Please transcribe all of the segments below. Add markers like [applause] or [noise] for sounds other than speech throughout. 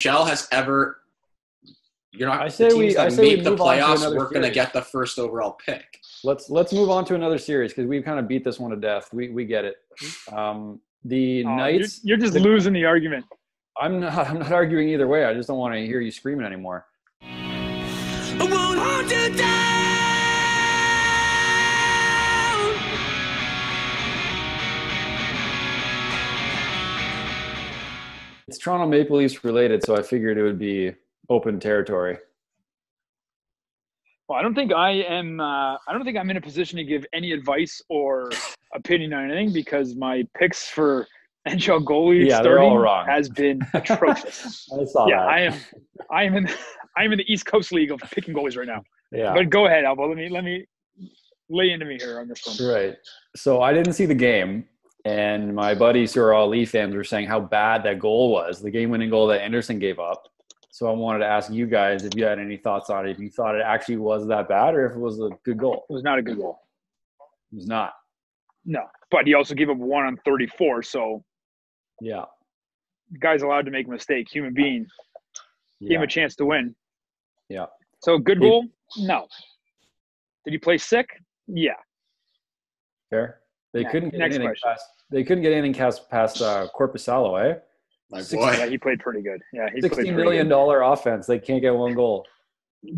Shell has ever. You're not. I say the we- teams I that say we made the move on to playoffs. another We're going to get the first overall pick. Let's let's move on to another series because we've kind of beat this one to death. We we get it. Um, the Oh, Knights. You're, you're just the- losing the argument. I'm not. [laughs] I'm not arguing either way. I just don't want to hear you screaming anymore. It's Toronto Maple Leafs related, so I figured it would be open territory. Well, I don't think I am. Uh, I don't think I'm in a position to give any advice or opinion on anything because my picks for [laughs] NHL goalies Yeah, they're all starting wrong. has been atrocious. [laughs] I saw yeah, that. I am. I am in. [laughs] I am in the East Coast League of picking goalies right now. yeah. But go ahead, Albo. Let me let me lay into me here on this one. Right. So I didn't see the game, and my buddies who are all Leaf fans were saying how bad that goal was, the game-winning goal that Anderson gave up. So I wanted to ask you guys if you had any thoughts on it, if you thought it actually was that bad, or if it was a good goal. It was not a good goal. It was not. No, but he also gave up one on 34. So Yeah. guy's allowed to make a mistake. Human being. Gave him a chance to win. Yeah. So good He- goal? No. Did he play sick? Yeah. Fair. They Yeah, couldn't get next anything question. past. They couldn't get anything past past uh, Korpisalo, eh? My Six- boy. Yeah, he played pretty good. Yeah, he played Sixteen pretty million good. dollar offense. They can't get one goal.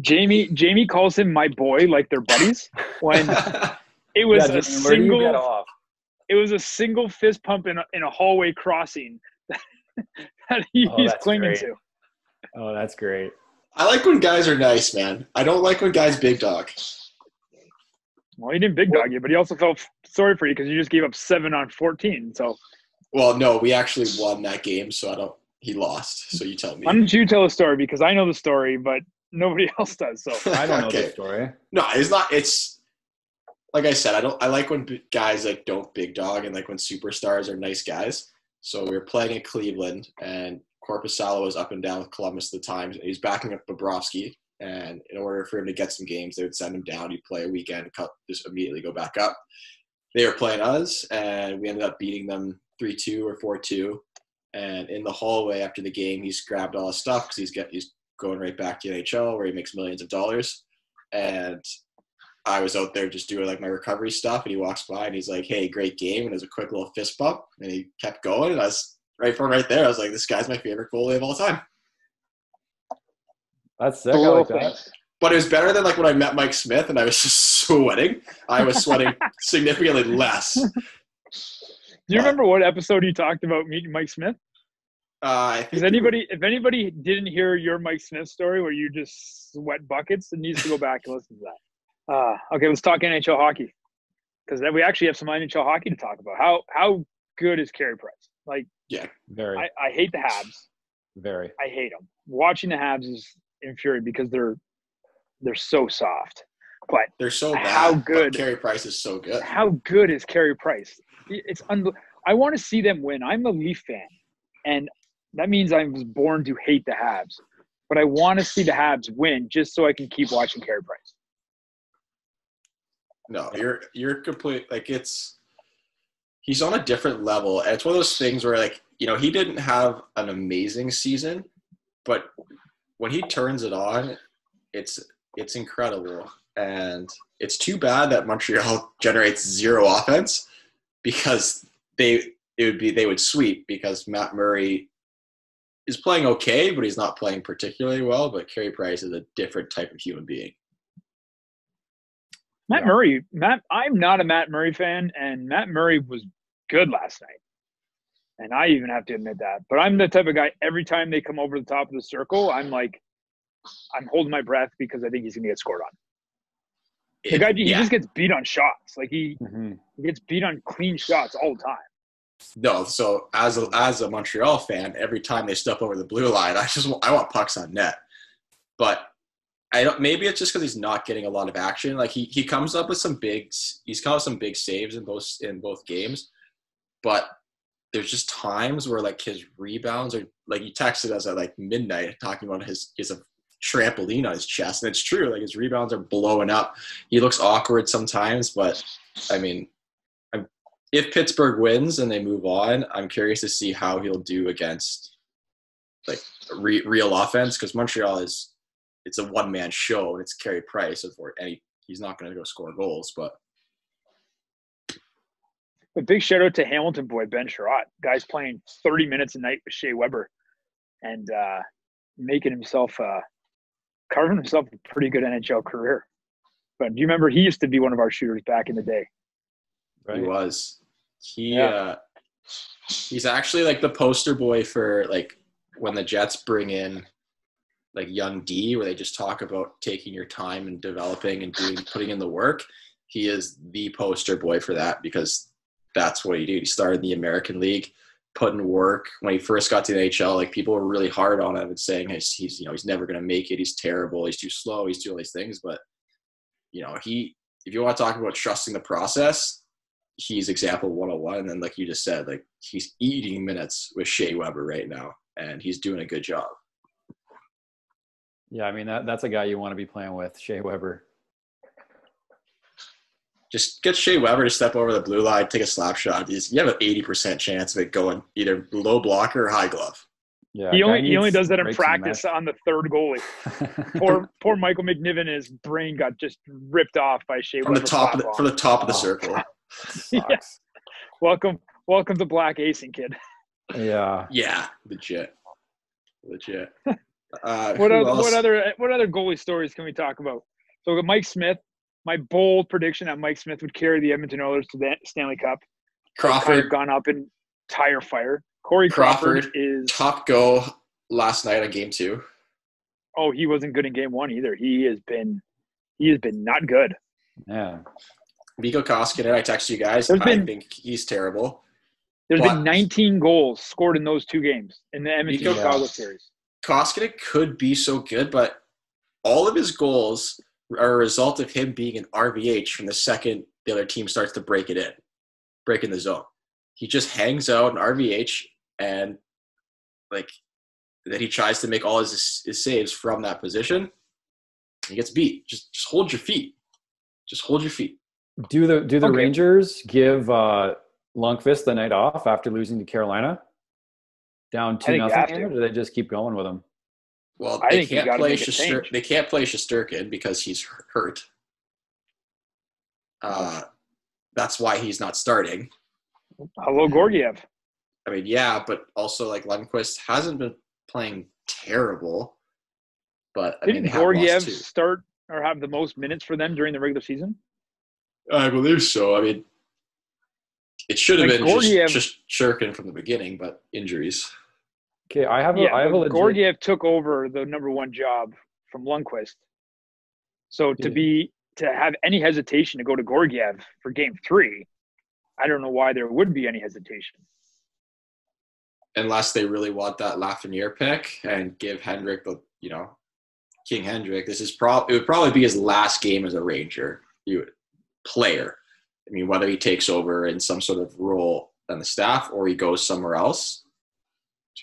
Jamie Jamie calls him my boy like they're buddies. When [laughs] it was Yeah, a Jimmy, where do you get single off? it was a single fist pump in a, in a hallway crossing [laughs] that he's Oh, that's clinging great. to. Oh, that's great. I like when guys are nice, man. I don't like when guys big dog. Well, he didn't big dog you, but he also felt sorry for you because you just gave up seven on 14. So Well, no, we actually won that game, so I don't. He lost. So you tell me. why don't you tell a story because I know the story, but nobody [laughs] else does. So I don't know Okay. this story. No, it's not. It's like I said. I don't. I like when b- guys like don't big dog and like when superstars are nice guys. So we were playing in Cleveland, and Korpisalo was up and down with Columbus at the time. He was backing up Bobrovsky, and in order for him to get some games, they would send him down. He'd play a weekend, cut, just immediately go back up. They were playing us, and we ended up beating them three two or four two. And in the hallway after the game, he's grabbed all his stuff because he's get he's going right back to the NHL where he makes millions of dollars. And I was out there just doing like my recovery stuff, and he walks by and he's like, "Hey, great game!" And there's a quick little fist bump, and he kept going. And I was right from right there. I was like, "This guy's my favorite goalie of all time." That's sick. the I little like that. But it was better than like when I met Mike Smith, and I was [laughs] just sweating. I was sweating [laughs] significantly less. Do you remember what episode you talked about meeting Mike Smith? Uh, I Does anybody, if anybody didn't hear your Mike Smith story where you just sweat buckets, it needs to go back and listen to that. Uh, okay, let's talk NHL hockey because then we actually have some NHL hockey to talk about. How how good is Carey Price? Like yeah, Very, I, I hate the Habs. very. I hate them. Watching the Habs is infuriating because they're they're so soft. But they're so bad. How good. Carey Price is so good. how good is Carey Price? It's unbe- I want to see them win. I'm a Leaf fan, and that means I was born to hate the Habs. But I want to see the Habs win just so I can keep watching Carey Price. No, you're you're complete. Like it's he's on a different level, and it's one of those things where like you know he didn't have an amazing season, but when he turns it on, it's it's incredible, and it's too bad that Montreal [laughs] generates zero offense because they it would be they would sweep because Matt Murray is playing okay, but he's not playing particularly well. But Carey Price is a different type of human being. Matt Yeah. Murray, Matt, I'm not a Matt Murray fan, and Matt Murray was good last night. And I even have to admit that. But I'm the type of guy, every time they come over the top of the circle, I'm like, I'm holding my breath because I think he's going to get scored on. The guy, he Yeah. just gets beat on shots. Like he, hmm he gets beat on clean shots all the time. No, so as a, as a Montreal fan, every time they step over the blue line, I just want, I want pucks on net. But I don't. Maybe it's just because he's not getting a lot of action. Like he he comes up with some big he's come up with some big saves in both in both games, but there's just times where like his rebounds are like he texted us at like midnight talking about his has a trampoline on his chest, and it's true. Like his rebounds are blowing up. He looks awkward sometimes, but I mean, I'm, if Pittsburgh wins and they move on, I'm curious to see how he'll do against like re- real offense because Montreal is it's a one man show and it's Carey Price and for any he's not going to go score goals, but A big shout out to Hamilton boy Ben Chiarot. Guy's playing 30 minutes a night with Shea Weber and uh, making himself uh, carving himself a pretty good NHL career. But do you remember he used to be one of our shooters back in the day? he was he Yeah. uh he's actually like the poster boy for like when the Jets bring in like young D where they just talk about taking your time and developing and doing putting in the work. He is the poster boy for that because that's what he did. He started in the American League, put in work. When he first got to the NHL, like people were really hard on him and saying he's, he's you know he's never going to make it. He's terrible. He's too slow. He's doing all these things. But you know he, if you want to talk about trusting the process, he's example 101. And then like you just said, like he's eating minutes with Shea Weber right now, and he's doing a good job. Yeah, I mean that that's a guy you want to be playing with, Shea Weber. Just get Shea Weber to step over the blue line, take a slap shot. He's, you have an 80% chance of it going either low blocker or high glove. Yeah, he only he only does that in breaks in the practice on the third goalie. [laughs] Poor poor Michael McNiven, his brain got just ripped off by Shea From the top of the, from the top of the Oh. circle. [laughs] Sucks. Welcome welcome to Black Acing, kid. yeah. Yeah, legit. Legit. [laughs] Uh, What other, what other what other goalie stories can we talk about? So we got Mike Smith. My bold prediction that Mike Smith would carry the Edmonton Oilers to the Stanley Cup. Kind of Crawford, gone up in tire fire. Corey Crawford, Crawford. is top go last night on game two. oh he wasn't good in game one either. He has been he has been not good. Yeah. Mikko Koskinen, I texted you guys. There's I been- think he's terrible. There's But- been 19 goals scored in those two games in the Edmonton Nico- Chicago series. Koskinen could be so good, but all of his goals are a result of him being an RVH from the second the other team starts to break it in, break in the zone. He just hangs out in RVH and like then he tries to make all his, his saves from that position. He gets beat. Just just hold your feet. Just hold your feet. Do the do the Okay. Rangers give uh Lundqvist the night off after losing to Carolina? Down two think you have nothing, or do they just keep going with him? Well, I they think can't play make a Shostur- change. they can't play Shesterkin because he's hurt. Uh, that's why he's not starting. Hello, Georgiev. I mean, yeah, but also like Lundqvist hasn't been playing terrible. But I Didn't they Georgiev two. start or have the most minutes for them during the regular season? I believe so. I mean, it should have Like been Georgiev- just, just Shurkin from the beginning, but injuries. Okay, I have a, Yeah, I have a legit. Georgiev took over the number one job from Lundqvist. So to Yeah. be to have any hesitation to go to Georgiev for Game Three, I don't know why there would be any hesitation. Unless they really want that Lafreniere pick and give Henrik the, you know, King Henrik. This is probably it would probably be his last game as a Ranger. You player. I mean, whether he takes over in some sort of role on the staff or he goes somewhere else,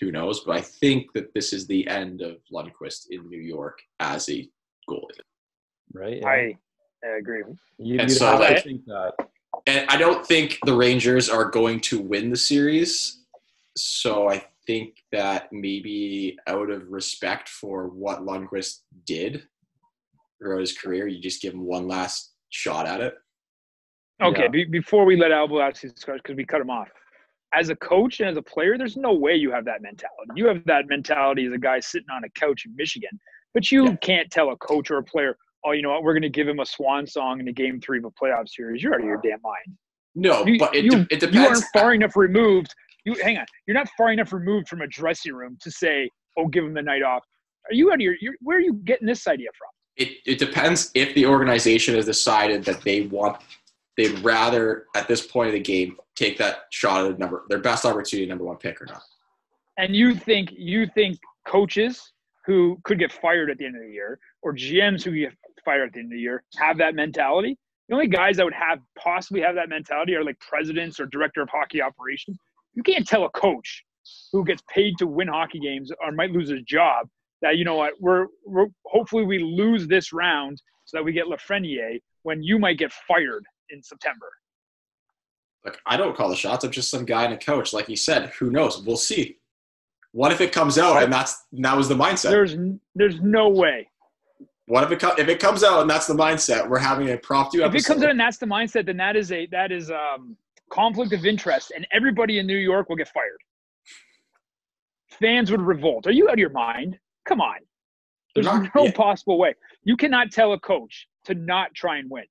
who knows? But I think that this is the end of Lundqvist in New York as a goalie. right? Yeah. I, I agree. you, and you'd so, have like- to think that. And I don't think the Rangers are going to win the series. So I think that maybe out of respect for what Lundqvist did throughout his career, you just give him one last shot at it. Okay, Yeah. be, before we let Albo ask his question, because we cut him off. As a coach and as a player, there's no way you have that mentality. You have that mentality as a guy sitting on a couch in Michigan, but you Yeah. can't tell a coach or a player, oh, you know what, we're going to give him a swan song in the game three of a playoff series. You're out of your damn mind. No, You, but it, you, it you aren't far enough removed. You hang on. You're not far enough removed from a dressing room to say, "Oh, give him the night off." Are you out of your? Where are you getting this idea from? It, it depends if the organization has decided that they want, they'd rather at this point of the game take that shot at number their best opportunity number one pick or not. And you think you think coaches who could get fired at the end of the year or GMs who get fired at the end of the year have that mentality? The only guys that would have possibly have that mentality are like presidents or director of hockey operations. You can't tell a coach who gets paid to win hockey games or might lose his job that you know what we're, we're hopefully we lose this round so that we get Lafreniere when you might get fired in September. Like I don't call the shots. I'm just some guy and a coach. Like you said, who knows? We'll see. What if it comes out and that's and that was the mindset? There's there's no way. What if it co- if it comes out and that's the mindset? We're having a prop two If it comes out and that's the mindset, then that is a that is um conflict of interest, and everybody in New York will get fired. Fans would revolt. Are you out of your mind? Come on. There's not- no yeah. possible way. You cannot tell a coach to not try and win.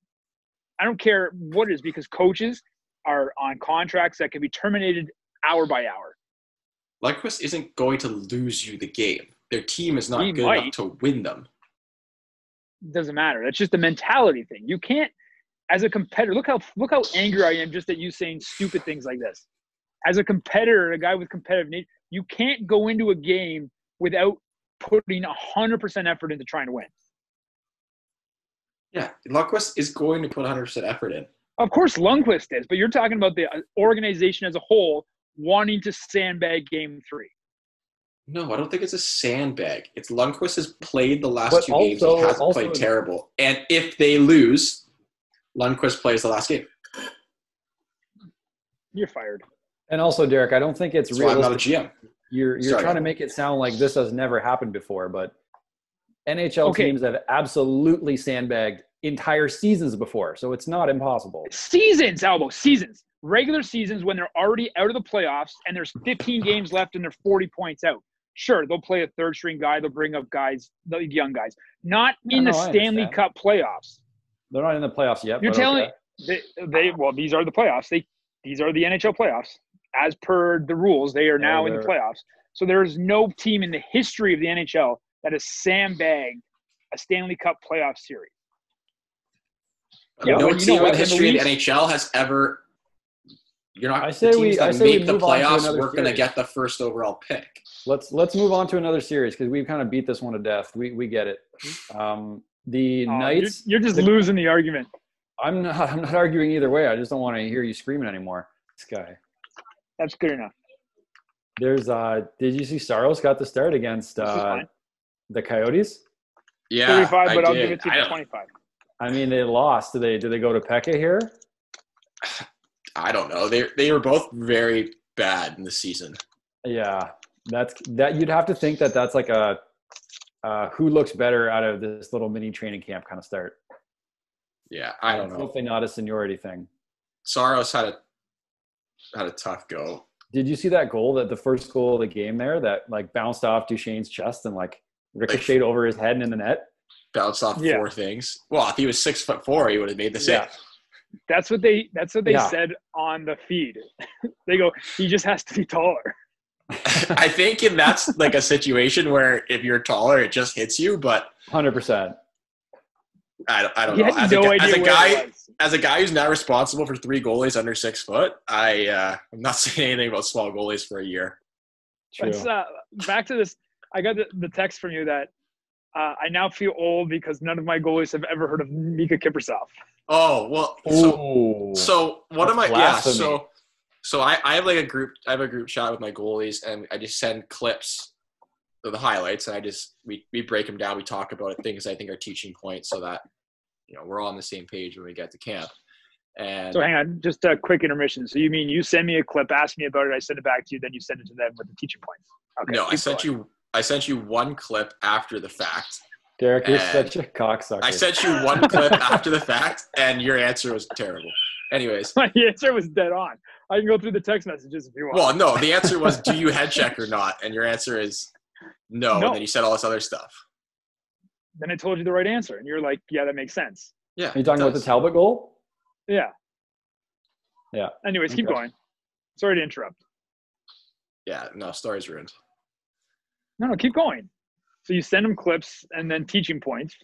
I don't care what it is because coaches are on contracts that can be terminated hour by hour. Lundqvist isn't going to lose you the game. Their team is not He good might. enough to win them. doesn't matter. That's just a mentality thing. You can't, as a competitor, look how look how angry I am just at you saying stupid things like this. As a competitor, a guy with competitive nature, you can't go into a game without putting hundred percent effort into trying to win. Yeah, Lundqvist is going to put 100% effort in. Of course, Lundqvist is, but you're talking about the uh, organization as a whole wanting to sandbag Game Three. No, I don't think it's a sandbag. It's Lundqvist has played the last But two games. He also- hasn't also- played terrible. And if they lose, Lundqvist plays the last game. You're fired. And also, Derek, I don't think it's That's why I'm not a. GM. You're you're Sorry. trying to make it sound like this has never happened before, but NHL Okay. teams have absolutely sandbagged entire seasons before, so it's not impossible. Seasons, Albo, seasons. Regular seasons when they're already out of the playoffs and there's 15 games left and they're 40 points out. Sure, they'll play a third string guy. They'll bring up guys, the young guys. Not in No, the no, Stanley. Cup playoffs. They're not in the playoffs yet. You're telling okay. they, they well, these are the playoffs. They these are the NHL playoffs. As per the rules, they are now in the playoffs. So there is no team in the history of the NHL that has sandbagged a Stanley Cup playoff series. Yeah, no but you team know in the When the history of the NHL has ever. You're not. I the say teams we- that I say we the move on to playoffs. another We're going to get the first overall pick. Let's let's move on to another series because we've kind of beat this one to death. We we get it. Um, the Oh, Knights. You're, you're just the- losing the argument. I'm not. I'm not arguing either way. I just don't want to hear you screaming anymore. This guy. That's good enough. There's. uh Did you see Saros got the start against This is uh, fine. The Coyotes? Yeah, 35, but I'll did. give it to you for 25. I mean, they lost. Do they? Do they go to Pekka here? [sighs] I don't know. They they were both very bad in the season. Yeah, that's that. You'd have to think that that's like a uh, who looks better out of this little mini training camp kind of start. Yeah, I don't know. Hopefully, not a seniority thing. Saros had a had a tough go. Did you see that goal? That the first goal of the game there that like bounced off Duchene's chest and like ricocheted over his head and in the net. Bounced off Yeah. four things. Well, if he was six foot four, he would have made the save. Yeah. That's what they. That's what they Yeah. said on the feed. [laughs] they go, he just has to be taller. [laughs] I think and that's like a situation where if you're taller, it just hits you. But Hundred percent. I don't, I don't He know. As, no a, idea as a guy, as a guy who's now responsible for three goalies under six foot, I uh, I'm not [laughs] saying anything about small goalies for a year. True. Let's uh, back to this. I got the, the text from you that uh, I now feel old because none of my goalies have ever heard of Miikka Kiprusoff. Oh well, so Ooh. so one of my That's yeah so so I, I have like a group I have a group chat with my goalies and I just send clips of the highlights and I just we we break them down we talk about things I think are teaching points so that you know we're all on the same page when we get to camp and So hang on, just a quick intermission. So you mean you send me a clip, ask me about it, I send it back to you, then you send it to them with the teaching points? Okay. no I sent going. you I sent you one clip after the fact Derek, you're and- such a cocksucker. I sent you one clip after the fact and your answer was terrible anyways My answer was dead on. I can go through the text messages if you want. well no the answer was do you head check or not and your answer is no, No. and then you said all this other stuff then I told you the right answer, and you're like, "Yeah, that makes sense." yeah Are you talking about the. Talbot goal? Yeah. Yeah. Anyways, keep going. Sorry to interrupt. yeah no story's ruined No, no, keep going. So you send them clips and then teaching points.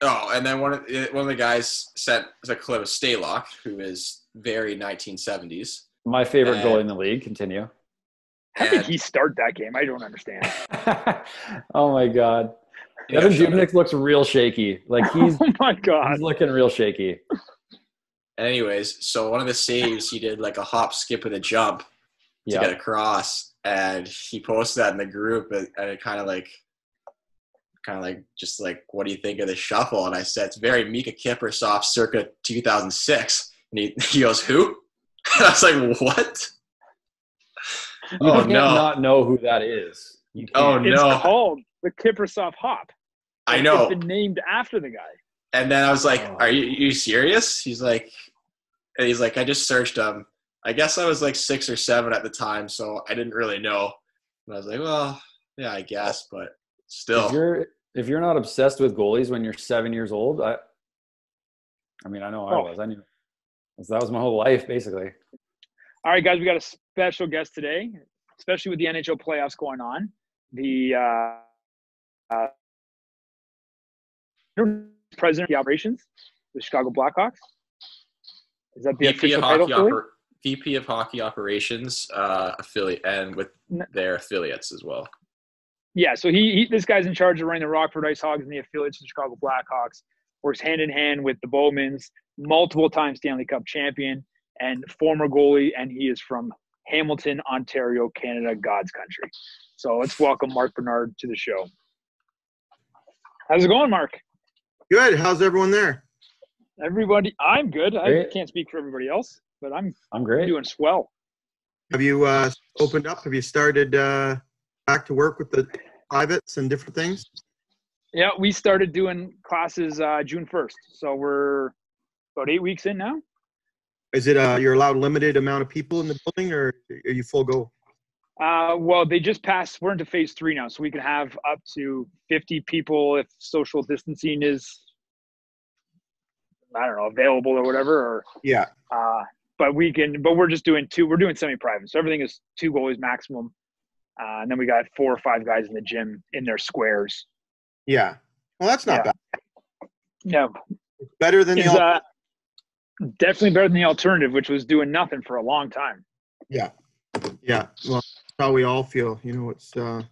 Oh, and then one of eh, one of the guys sent a clip of Stalock, who is very 1970s. My favorite And- goal in the league. Continue. How did he start that game? I don't understand. [laughs] oh my god. Yeah, Evan shut. Dubnyk looks real shaky. Like [laughs] he's oh my god! he's looking real shaky. And anyways, so one of the saves, he did like a hop, skip, and a jump to Yeah. get across, and he posted that in the group, and, and it kind of like, kind of like, just like, what do you think of the shuffle? And I said, it's very Miikka Kiprusoff, circa 2006. And he, [laughs] he goes, who? And [laughs] I was like, what? You Oh, can't no. not know who that is. You Oh, can't. It's No. called the Kiprusoff Hop. I know. It's been named after the guy. And then I was like, Oh. "Are you, you serious?" He's like, and he's like, "I just searched him. I guess I was like six or seven at the time, so I didn't really know." And I was like, "Well, yeah, I guess, but still." If you're if you're not obsessed with goalies when you're seven years old, I I mean I know I Oh. was. I knew that was my whole life basically. All right, guys, we got a special guest today, especially with the NHL playoffs going on. The uh, uh, president of the operations, the Chicago Blackhawks. Is that the VP official title? hockey oper- VP of hockey operations uh, affiliate and with their affiliates as well. Yeah, so he, he this guy's in charge of running the Rockford Ice Hogs and the affiliates of the Chicago Blackhawks. Works hand in hand with the Bowmans, multiple time Stanley Cup champion and former goalie, and he is from Hamilton, Ontario, Canada, God's country. So let's welcome Mark Bernard to the show. How's it going, Mark? Good. How's everyone there? Everybody, I'm good. I Great. can't speak for everybody else, but I'm I'm great. doing swell. Have you uh, opened up? Have you started uh, back to work with the privates and different things? Yeah, we started doing classes uh, June 1st. So we're about eight weeks in now. Is it uh, you're allowed limited amount of people in the building, or are you full go? Uh, well, they just passed. We're into phase three now, so we can have up to 50 people if social distancing is, I don't know, available or whatever. Or, Yeah. uh, but we can. But we're just doing two. We're doing semi-private, so everything is two goalies maximum, uh, and then we got four or five guys in the gym in their squares. Yeah. Well, that's not Yeah. bad. Yeah, It's better than the. al- uh, definitely better than the alternative, which was doing nothing for a long time. yeah. Yeah. Well, that's how we all feel. You know, it's uh,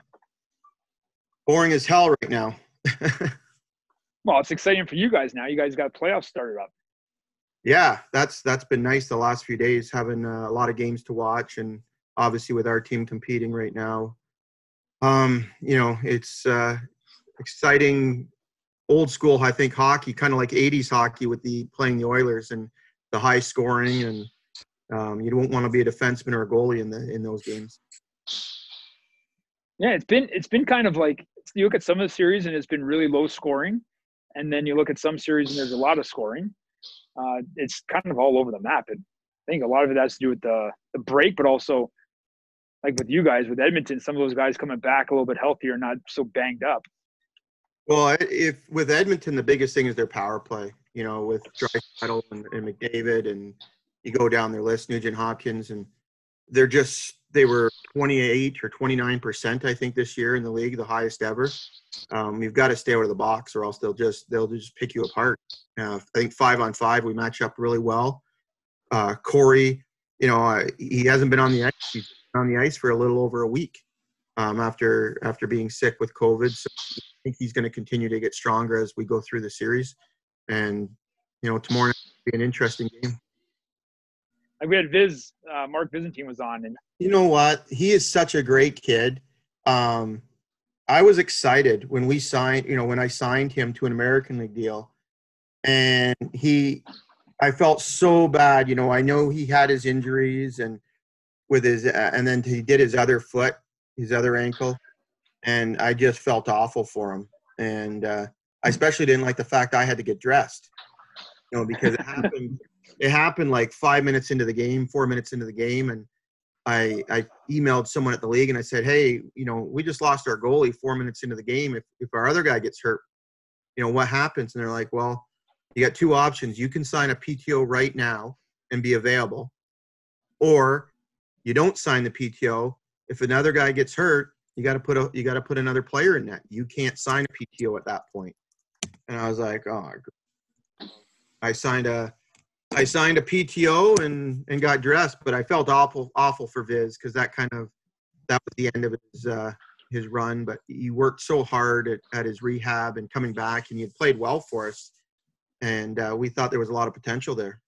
boring as hell right now. [laughs] Well, it's exciting for you guys now. You guys got playoffs started up. Yeah, that's that's been nice the last few days, having uh, a lot of games to watch, and obviously with our team competing right now, um, you know, it's uh, exciting, old school. I think hockey, kind of like '80s hockey, with the playing the Oilers and the high scoring, and um, you don't want to be a defenseman or a goalie in the in those games. Yeah, it's been it's been kind of like you look at some of the series and it's been really low scoring, and then you look at some series and there's a lot of scoring. Uh, it's kind of all over the map, and I think a lot of it has to do with the the break, but also like with you guys with Edmonton, some of those guys coming back a little bit healthier, not so banged up. Well, if with Edmonton, the biggest thing is their power play. You know, with Draisaitl and, and McDavid, and you go down their list, Nugent Hopkins, and they're just they were 28 or 29 percent, I think, this year in the league, the highest ever. Um, you've got to stay out of the box, or else they'll just they'll just pick you apart. Uh, I think five on five, we match up really well. Uh, Corey, you know, uh, he hasn't been on the ice. He's been on the ice for a little over a week um, after after being sick with COVID. So I think he's going to continue to get stronger as we go through the series. And you know, tomorrow will be an interesting game. Like we had Viz, uh, Mark Visentin was on, and You know what? He is such a great kid. Um, I was excited when we signed. You know, when I signed him to an American League deal, and he, I felt so bad. You know, I know he had his injuries and with his, uh, and then he did his other foot, his other ankle, and I just felt awful for him. And uh, I especially didn't like the fact I had to get dressed. You know, because it happened. It happened like five minutes into the game, four minutes into the game, and I I emailed someone at the league and I said, hey, you know, we just lost our goalie four minutes into the game. If if our other guy gets hurt, you know, what happens? And they're like, well, you got two options. You can sign a PTO right now and be available, or you don't sign the PTO. If another guy gets hurt, you got to put a you got to put another player in that. You can't sign a PTO at that point. And I was like, oh, I signed a I signed a PTO and and got dressed, but I felt awful awful for Viz because that kind of that was the end of his uh, his run. But he worked so hard at, at his rehab and coming back, and he had played well for us, and uh, we thought there was a lot of potential there.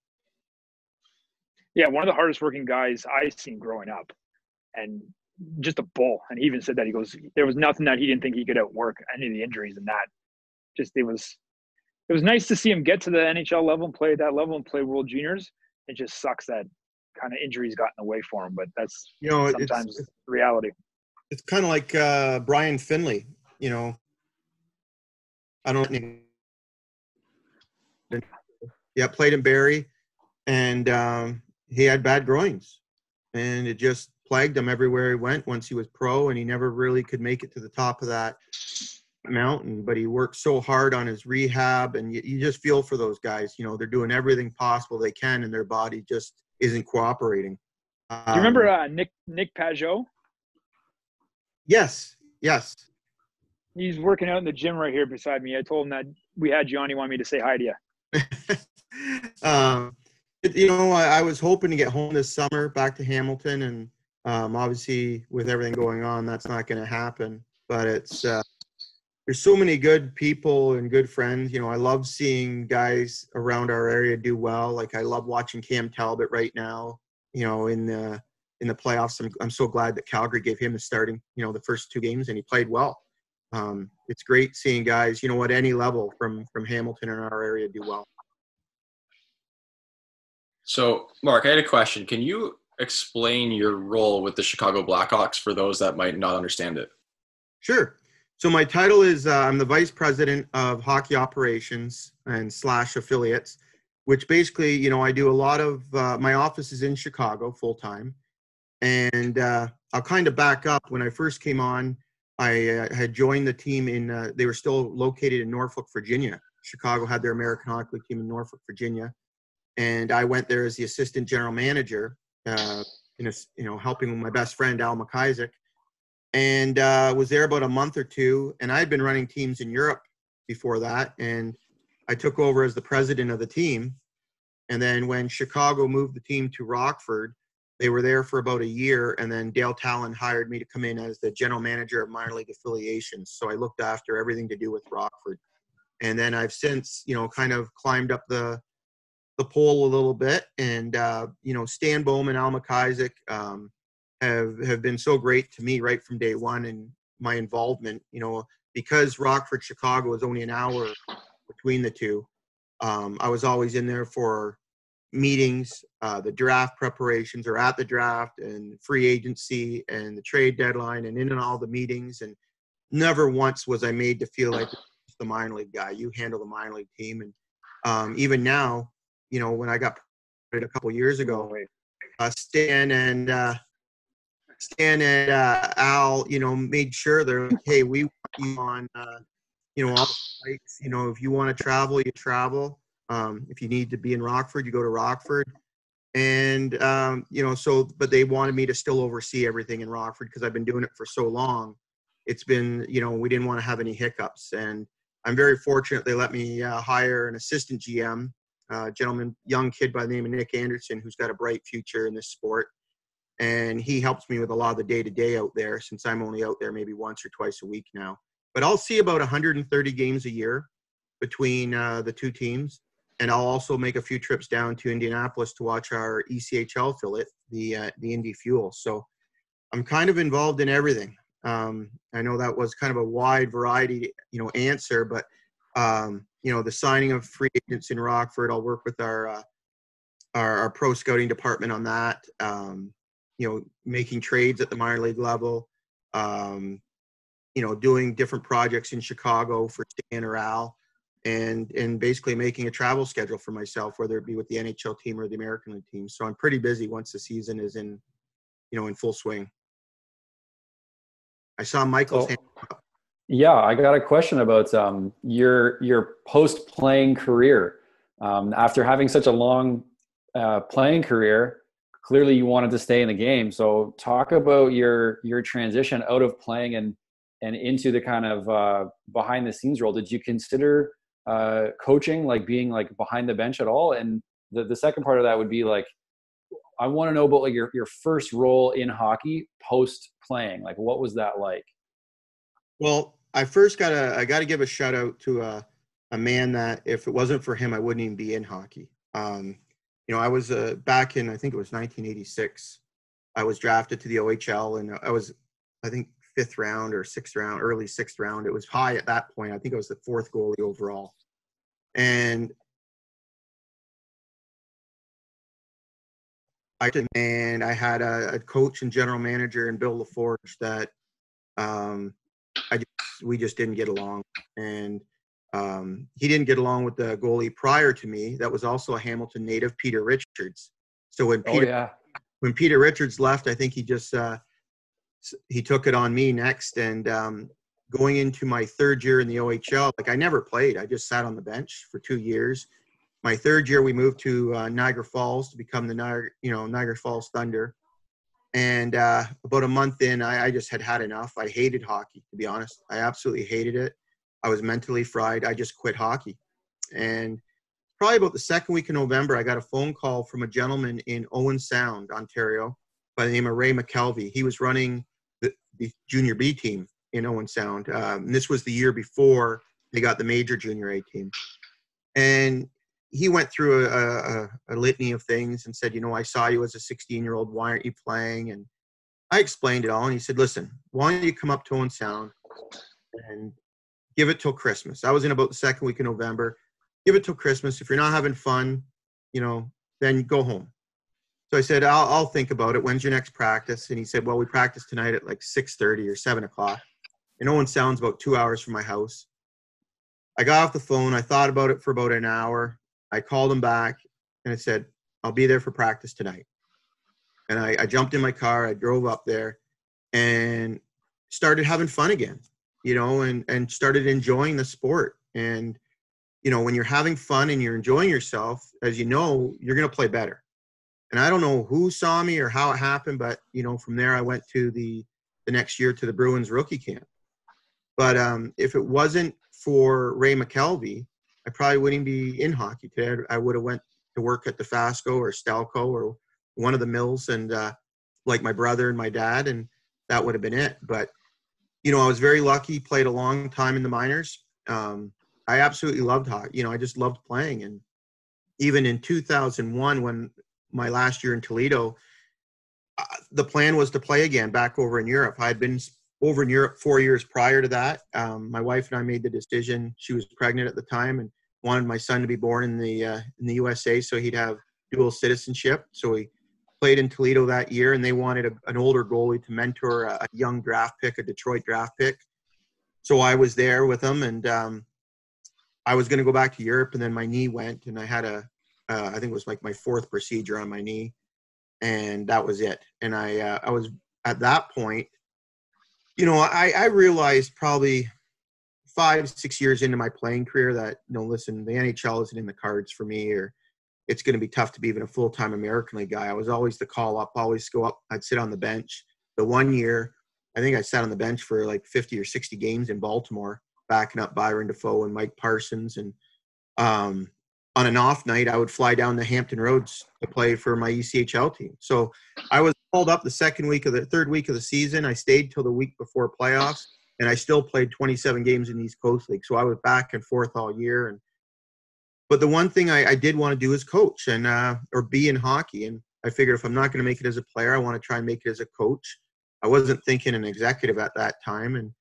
yeah, one of the hardest working guys I've seen growing up, and just a bull. And he even said that he goes, there was nothing that he didn't think he could outwork any of the injuries and that. Just it was, it was nice to see him get to the NHL level and play at that level and play World Juniors. It just sucks that kind of injuries got in the way for him. But that's You know, it's sometimes reality. it's kind of like uh, Brian Finley. You know, I don't. Know. Yeah, played in Barrie, and um, he had bad groins, and it just plagued him everywhere he went. Once he was pro, and he never really could make it to the top of that mountain. But he worked so hard on his rehab, and you, you just feel for those guys. You know, they're doing everything possible they can, and their body just isn't cooperating. Do you remember Um, uh, Nick Nick Pajot? yes, yes. He's working out in the gym right here beside me. I told him that we had you on. He wanted me to say hi to you. [laughs] um, you know, I, I was hoping to get home this summer back to Hamilton, and um, obviously with everything going on, that's not going to happen. But it's uh, there's so many good people and good friends. You know, I love seeing guys around our area do well. Like I love watching Cam Talbot right now. You know, in the in the playoffs, I'm I'm so glad that Calgary gave him the starting. You know, the first two games, and he played well. Um, it's great seeing guys, you know, at any level from from Hamilton in our area do well. So, Mark, I had a question. Can you explain your role with the Chicago Blackhawks for those that might not understand it? Sure. So my title is uh, I'm the vice president of hockey operations and slash affiliates, which basically, you know, I do a lot of uh, my office is in Chicago full time, and uh, I'll kind of back up. When I first came on, I uh, had joined the team in. Uh, they were still located in Norfolk, Virginia. Chicago had their American Hockey League team in Norfolk, Virginia, and I went there as the assistant general manager, uh, in a, you know, helping my best friend Al MacIsaac and uh, was there about a month or two. And I had been running teams in Europe before that, and I took over as the president of the team. And then when Chicago moved the team to Rockford, they were there for about a year, and then Dale Tallon hired me to come in as the general manager of minor league affiliations. So I looked after everything to do with Rockford. And then I've since, you know, kind of climbed up the the pole a little bit, and uh, you know, Stan Bowman, Al MacIsaac, um, have have been so great to me right from day one and my involvement you know because rockford chicago is only an hour between the two um, i was always in there for meetings uh, the draft preparations or at the draft and free agency and the trade deadline and in and all the meetings and never once was i made to feel like the minor league guy. You handle the minor league team and um, even now you know when i got promoted a couple years ago uh, Stan and uh, Stan and uh, Al, you know, made sure they're like, hey, we want you on, uh, you know, all the flights. You know, if you want to travel, you travel. Um, if you need to be in Rockford, you go to Rockford. And um, you know, so but they wanted me to still oversee everything in Rockford because I've been doing it for so long. It's been, you know, we didn't want to have any hiccups, and I'm very fortunate they let me uh, hire an assistant GM, uh, gentleman, young kid by the name of Nick Anderson, who's got a bright future in this sport and he helps me with a lot of the day to day out there since I'm only out there maybe once or twice a week now. But I'll see about 130 games a year between uh, the two teams, and I'll also make a few trips down to Indianapolis to watch our ECHL affiliate, the uh, the Indy Fuel. So I'm kind of involved in everything. Um, I know that was kind of a wide variety, you know, answer, but um, you know, the signing of free agents in Rockford, I'll work with our uh, our, our pro scouting department on that. Um, you know, making trades at the minor league level, um, you know, doing different projects in Chicago for Stan or Al, and and basically making a travel schedule for myself, whether it be with the NHL team or the American League team. So I'm pretty busy once the season is in, you know, in full swing. I saw Michael's Oh. hand. Yeah, I got a question about um, your your post playing career. Um, after having such a long uh, playing career, clearly you wanted to stay in the game. So talk about your your transition out of playing and and into the kind of uh, behind the scenes role. Did you consider uh, coaching, like being like behind the bench at all? And the the second part of that would be like, I want to know about like your your first role in hockey post playing. Like, what was that like? Well, I first got to I got to give a shout out to a a man that if it wasn't for him, I wouldn't even be in hockey. Um, you know, I was uh, back in I think it was 1986. I was drafted to the OHL, and I was I think fifth round or sixth round, early sixth round. It was high at that point. I think I was the fourth goalie overall, and I and I had a, a coach and general manager and Bill LaForge that um, I just, we just didn't get along, and um, he didn't get along with the goalie prior to me. That was also a Hamilton native, Peter Richards. So when Oh Peter yeah. when Peter Richards left, I think he just uh, he took it on me next. And um, going into my third year in the OHL, like I never played. I just sat on the bench for two years. My third year, we moved to uh, Niagara Falls to become the Niagara, you know, Niagara Falls Thunder. And uh, about a month in, I, I just had had enough. I hated hockey, to be honest. I absolutely hated it. I was mentally fried. I just quit hockey. And probably about the second week of November, I got a phone call from a gentleman in Owen Sound, Ontario, by the name of Ray McKelvey. He was running the, the junior B team in Owen Sound. Um, this was the year before they got the major junior A team. And he went through a, a, a litany of things and said, You know, I saw you as a 16 year old. Why aren't you playing? And I explained it all. And he said, Listen, why don't you come up to Owen Sound and give it till Christmas? I was in about the second week of November give it till Christmas. If you're not having fun, you know, then go home. So I said, I'll, I'll think about it. When's your next practice? And he said, well, we practice tonight at like 6.30 or 7 o'clock. And Owen Sound's about two hours from my house. I got off the phone. I thought about it for about an hour. I called him back and I said, I'll be there for practice tonight. And I, I jumped in my car. I drove up there and started having fun again, you know, and, and started enjoying the sport. And you know, when you're having fun and you're enjoying yourself, as you know, you're going to play better. And I don't know who saw me or how it happened, but you know, from there I went to the the next year to the Bruins rookie camp. But um, if it wasn't for Ray McKelvey, I probably wouldn't be in hockey today. I would have went to work at Dofasco or Stelco or one of the mills, and uh, like my brother and my dad, and that would have been it. But you know, I was very lucky. Played a long time in the minors. Um, I absolutely loved hockey. You know, I just loved playing. And even in 2001, when my last year in Toledo, uh, the plan was to play again back over in Europe. I had been over in Europe four years prior to that. Um, my wife and I made the decision. She was pregnant at the time and wanted my son to be born in the uh, in the USA, so he'd have dual citizenship. So we played in Toledo that year, and they wanted a, an older goalie to mentor a, a young draft pick, a Detroit draft pick. So I was there with them, and um, I was going to go back to Europe, and then my knee went, and I had a, uh, I think it was like my fourth procedure on my knee, and that was it. And I, uh, I was at that point, you know, I, I realized probably five, six years into my playing career that, you know, listen, the NHL isn't in the cards for me, or it's going to be tough to be even a full time American League guy. I was always the call up, always go up. I'd sit on the bench. The one year, I think I sat on the bench for like 50 or 60 games in Baltimore, backing up Byron Dafoe and Mike Parsons. And um, on an off night, I would fly down to Hampton Roads to play for my ECHL team. So I was called up the second week of the third week of the season. I stayed till the week before playoffs, and I still played 27 games in East Coast League. So I was back and forth all year. And but the one thing I, I did want to do is coach and uh, or be in hockey. And I figured if I'm not going to make it as a player, I want to try and make it as a coach. I wasn't thinking an executive at that time, and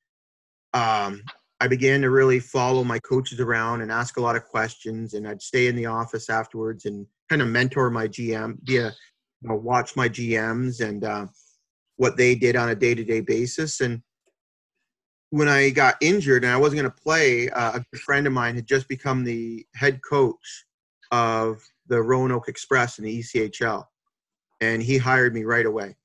um, I began to really follow my coaches around and ask a lot of questions. And I'd stay in the office afterwards and kind of mentor my GM, be a, you know, watch my GMs and uh, what they did on a day-to-day basis. And when I got injured and I wasn't going to play, uh, a friend of mine had just become the head coach of the Roanoke Express in the ECHL, and he hired me right away.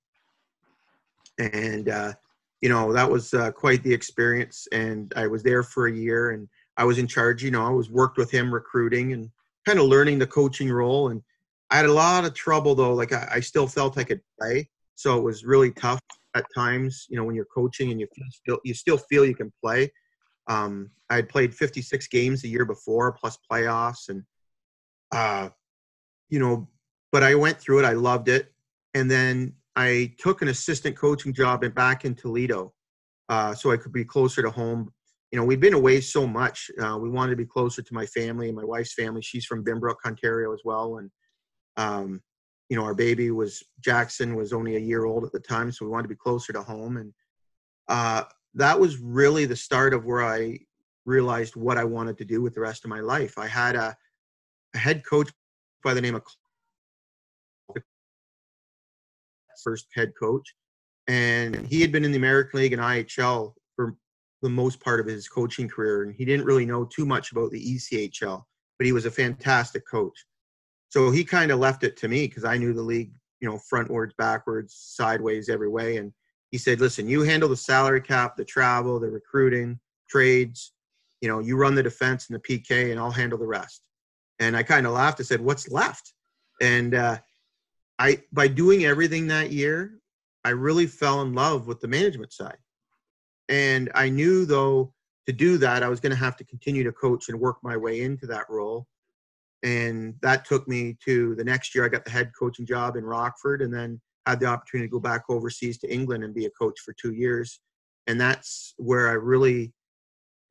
And uh, you know that was uh, quite the experience. And I was there for a year, and I was in charge. You know, I was worked with him recruiting and kind of learning the coaching role. And I had a lot of trouble though. Like I, I still felt I could play, so it was really tough at times. You know, when you're coaching and you feel still you still feel you can play. Um, I had played 56 games the year before, plus playoffs, and uh, you know, but I went through it. I loved it, and then I took an assistant coaching job in, back in Toledo, uh, so I could be closer to home. You know, we've been away so much. Uh, we wanted to be closer to my family and my wife's family. She's from Binbrook, Ontario, as well, and um, you know, our baby was Jackson was only a year old at the time, so we wanted to be closer to home, and uh, that was really the start of where I realized what I wanted to do with the rest of my life. I had a, a head coach by the name of first head coach, and he had been in the American League and IHL for the most part of his coaching career, and he didn't really know too much about the ECHL, but he was a fantastic coach. So he kind of left it to me because I knew the league, you know, frontwards, backwards, sideways, every way, and he said, "Listen, you handle the salary cap, the travel, the recruiting, trades. You know, you run the defense and the PK, and I'll handle the rest." And I kind of laughed. I said, "What's left?" And uh, I, by doing everything that year, I really fell in love with the management side. And I knew though to do that, I was going to have to continue to coach and work my way into that role. And that took me to the next year. I got the head coaching job in Rockford, and then had the opportunity to go back overseas to England and be a coach for two years. And that's where I really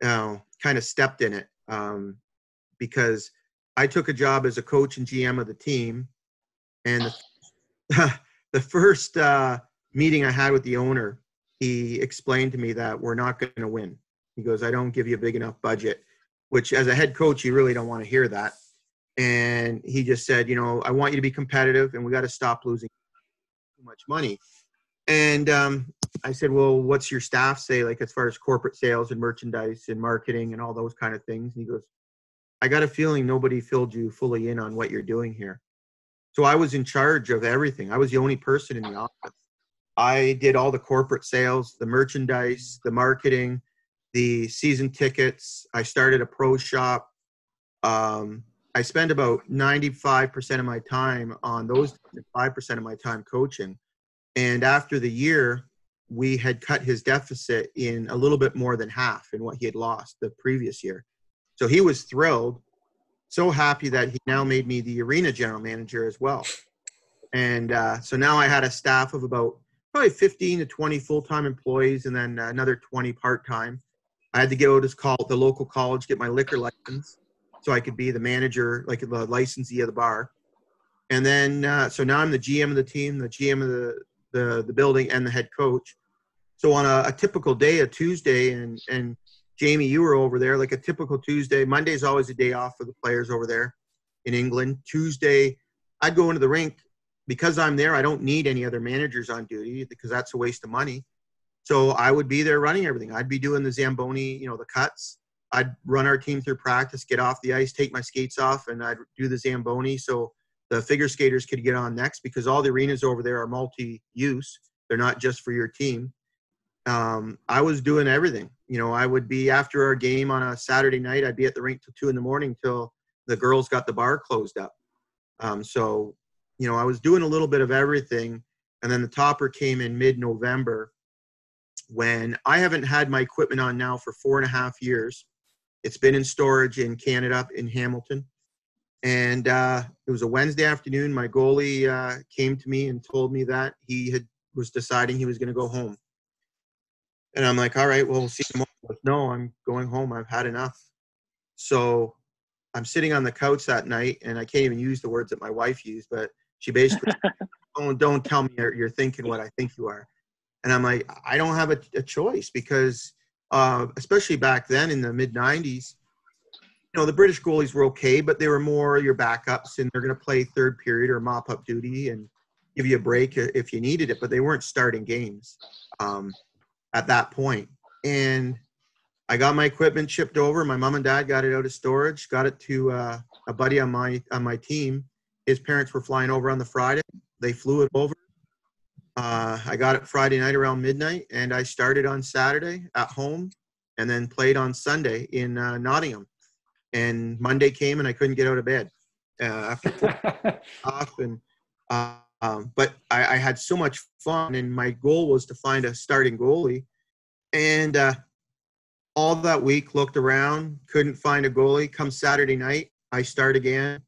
uh, kind of stepped in it um, because I took a job as a coach and GM of the team. And the, [laughs] the first uh, meeting I had with the owner, he explained to me that we're not going to win. He goes, I don't give you a big enough budget, which as a head coach, you really don't want to hear that. And he just said, you know, I want you to be competitive and we got to stop losing too much money. And um, I said, well, what's your staff say, like as far as corporate sales and merchandise and marketing and all those kind of things? And he goes, I got a feeling nobody filled you fully in on what you're doing here. So I was in charge of everything. I was the only person in the office. I did all the corporate sales, the merchandise, the marketing, the season tickets. I started a pro shop. Um, I spend about 95% of my time on those, 5% of my time coaching. And after the year, we had cut his deficit in a little bit more than half in what he had lost the previous year. So he was thrilled, so happy that he now made me the arena general manager as well. And uh, so now I had a staff of about probably 15 to 20 full-time employees and then another 20 part-time. I had to go to call the local college, get my liquor license so I could be the manager, like the licensee of the bar. And then, uh, so now I'm the GM of the team, the GM of the, the, the building and the head coach. So on a, a typical day, a Tuesday, and, and Jamie, you were over there, like a typical Tuesday. Monday's always a day off for the players over there in England. Tuesday, I'd go into the rink because I'm there. I don't need any other managers on duty because that's a waste of money. So I would be there running everything. I'd be doing the Zamboni, you know, the cuts. I'd run our team through practice, get off the ice, take my skates off, and I'd do the Zamboni so the figure skaters could get on next because all the arenas over there are multi use. They're not just for your team um, I was doing everything. You know, I would be after our game on a Saturday night. I'd be at the rink till two in the morning till the girls got the bar closed up. Um, so, you know, I was doing a little bit of everything, and then the topper came in mid-November when I haven't had my equipment on now for four and a half years. It's been in storage in Canada in Hamilton, and uh, it was a Wednesday afternoon. My goalie uh, came to me and told me that he had was deciding he was going to go home and I'm like, all right, well, we'll see tomorrow. no, I'm going home. I've had enough. So I'm sitting on the couch that night, and I can't even use the words that my wife used, but she basically, [laughs] don't, don't tell me you're, you're, thinking what I think you are. And I'm like, I don't have a, a choice because, uh, especially back then in the mid 90s, you know, the British goalies were okay, but they were more your backups, and they're going to play third period or mop up duty and give you a break if you needed it, but they weren't starting games. Um, at that point. And I got my equipment shipped over. My mom and dad got it out of storage, got it to uh, a buddy on my on my team. His parents were flying over on the Friday. They flew it over. Uh, I got it Friday night around midnight, and I started on Saturday at home, and then played on Sunday in uh, Nottingham. And Monday came, and I couldn't get out of bed uh, after [laughs] off. And uh, um, but I, I, had so much fun, and my goal was to find a starting goalie. And uh, all that week, looked around, couldn't find a goalie. Come Saturday night, I start again.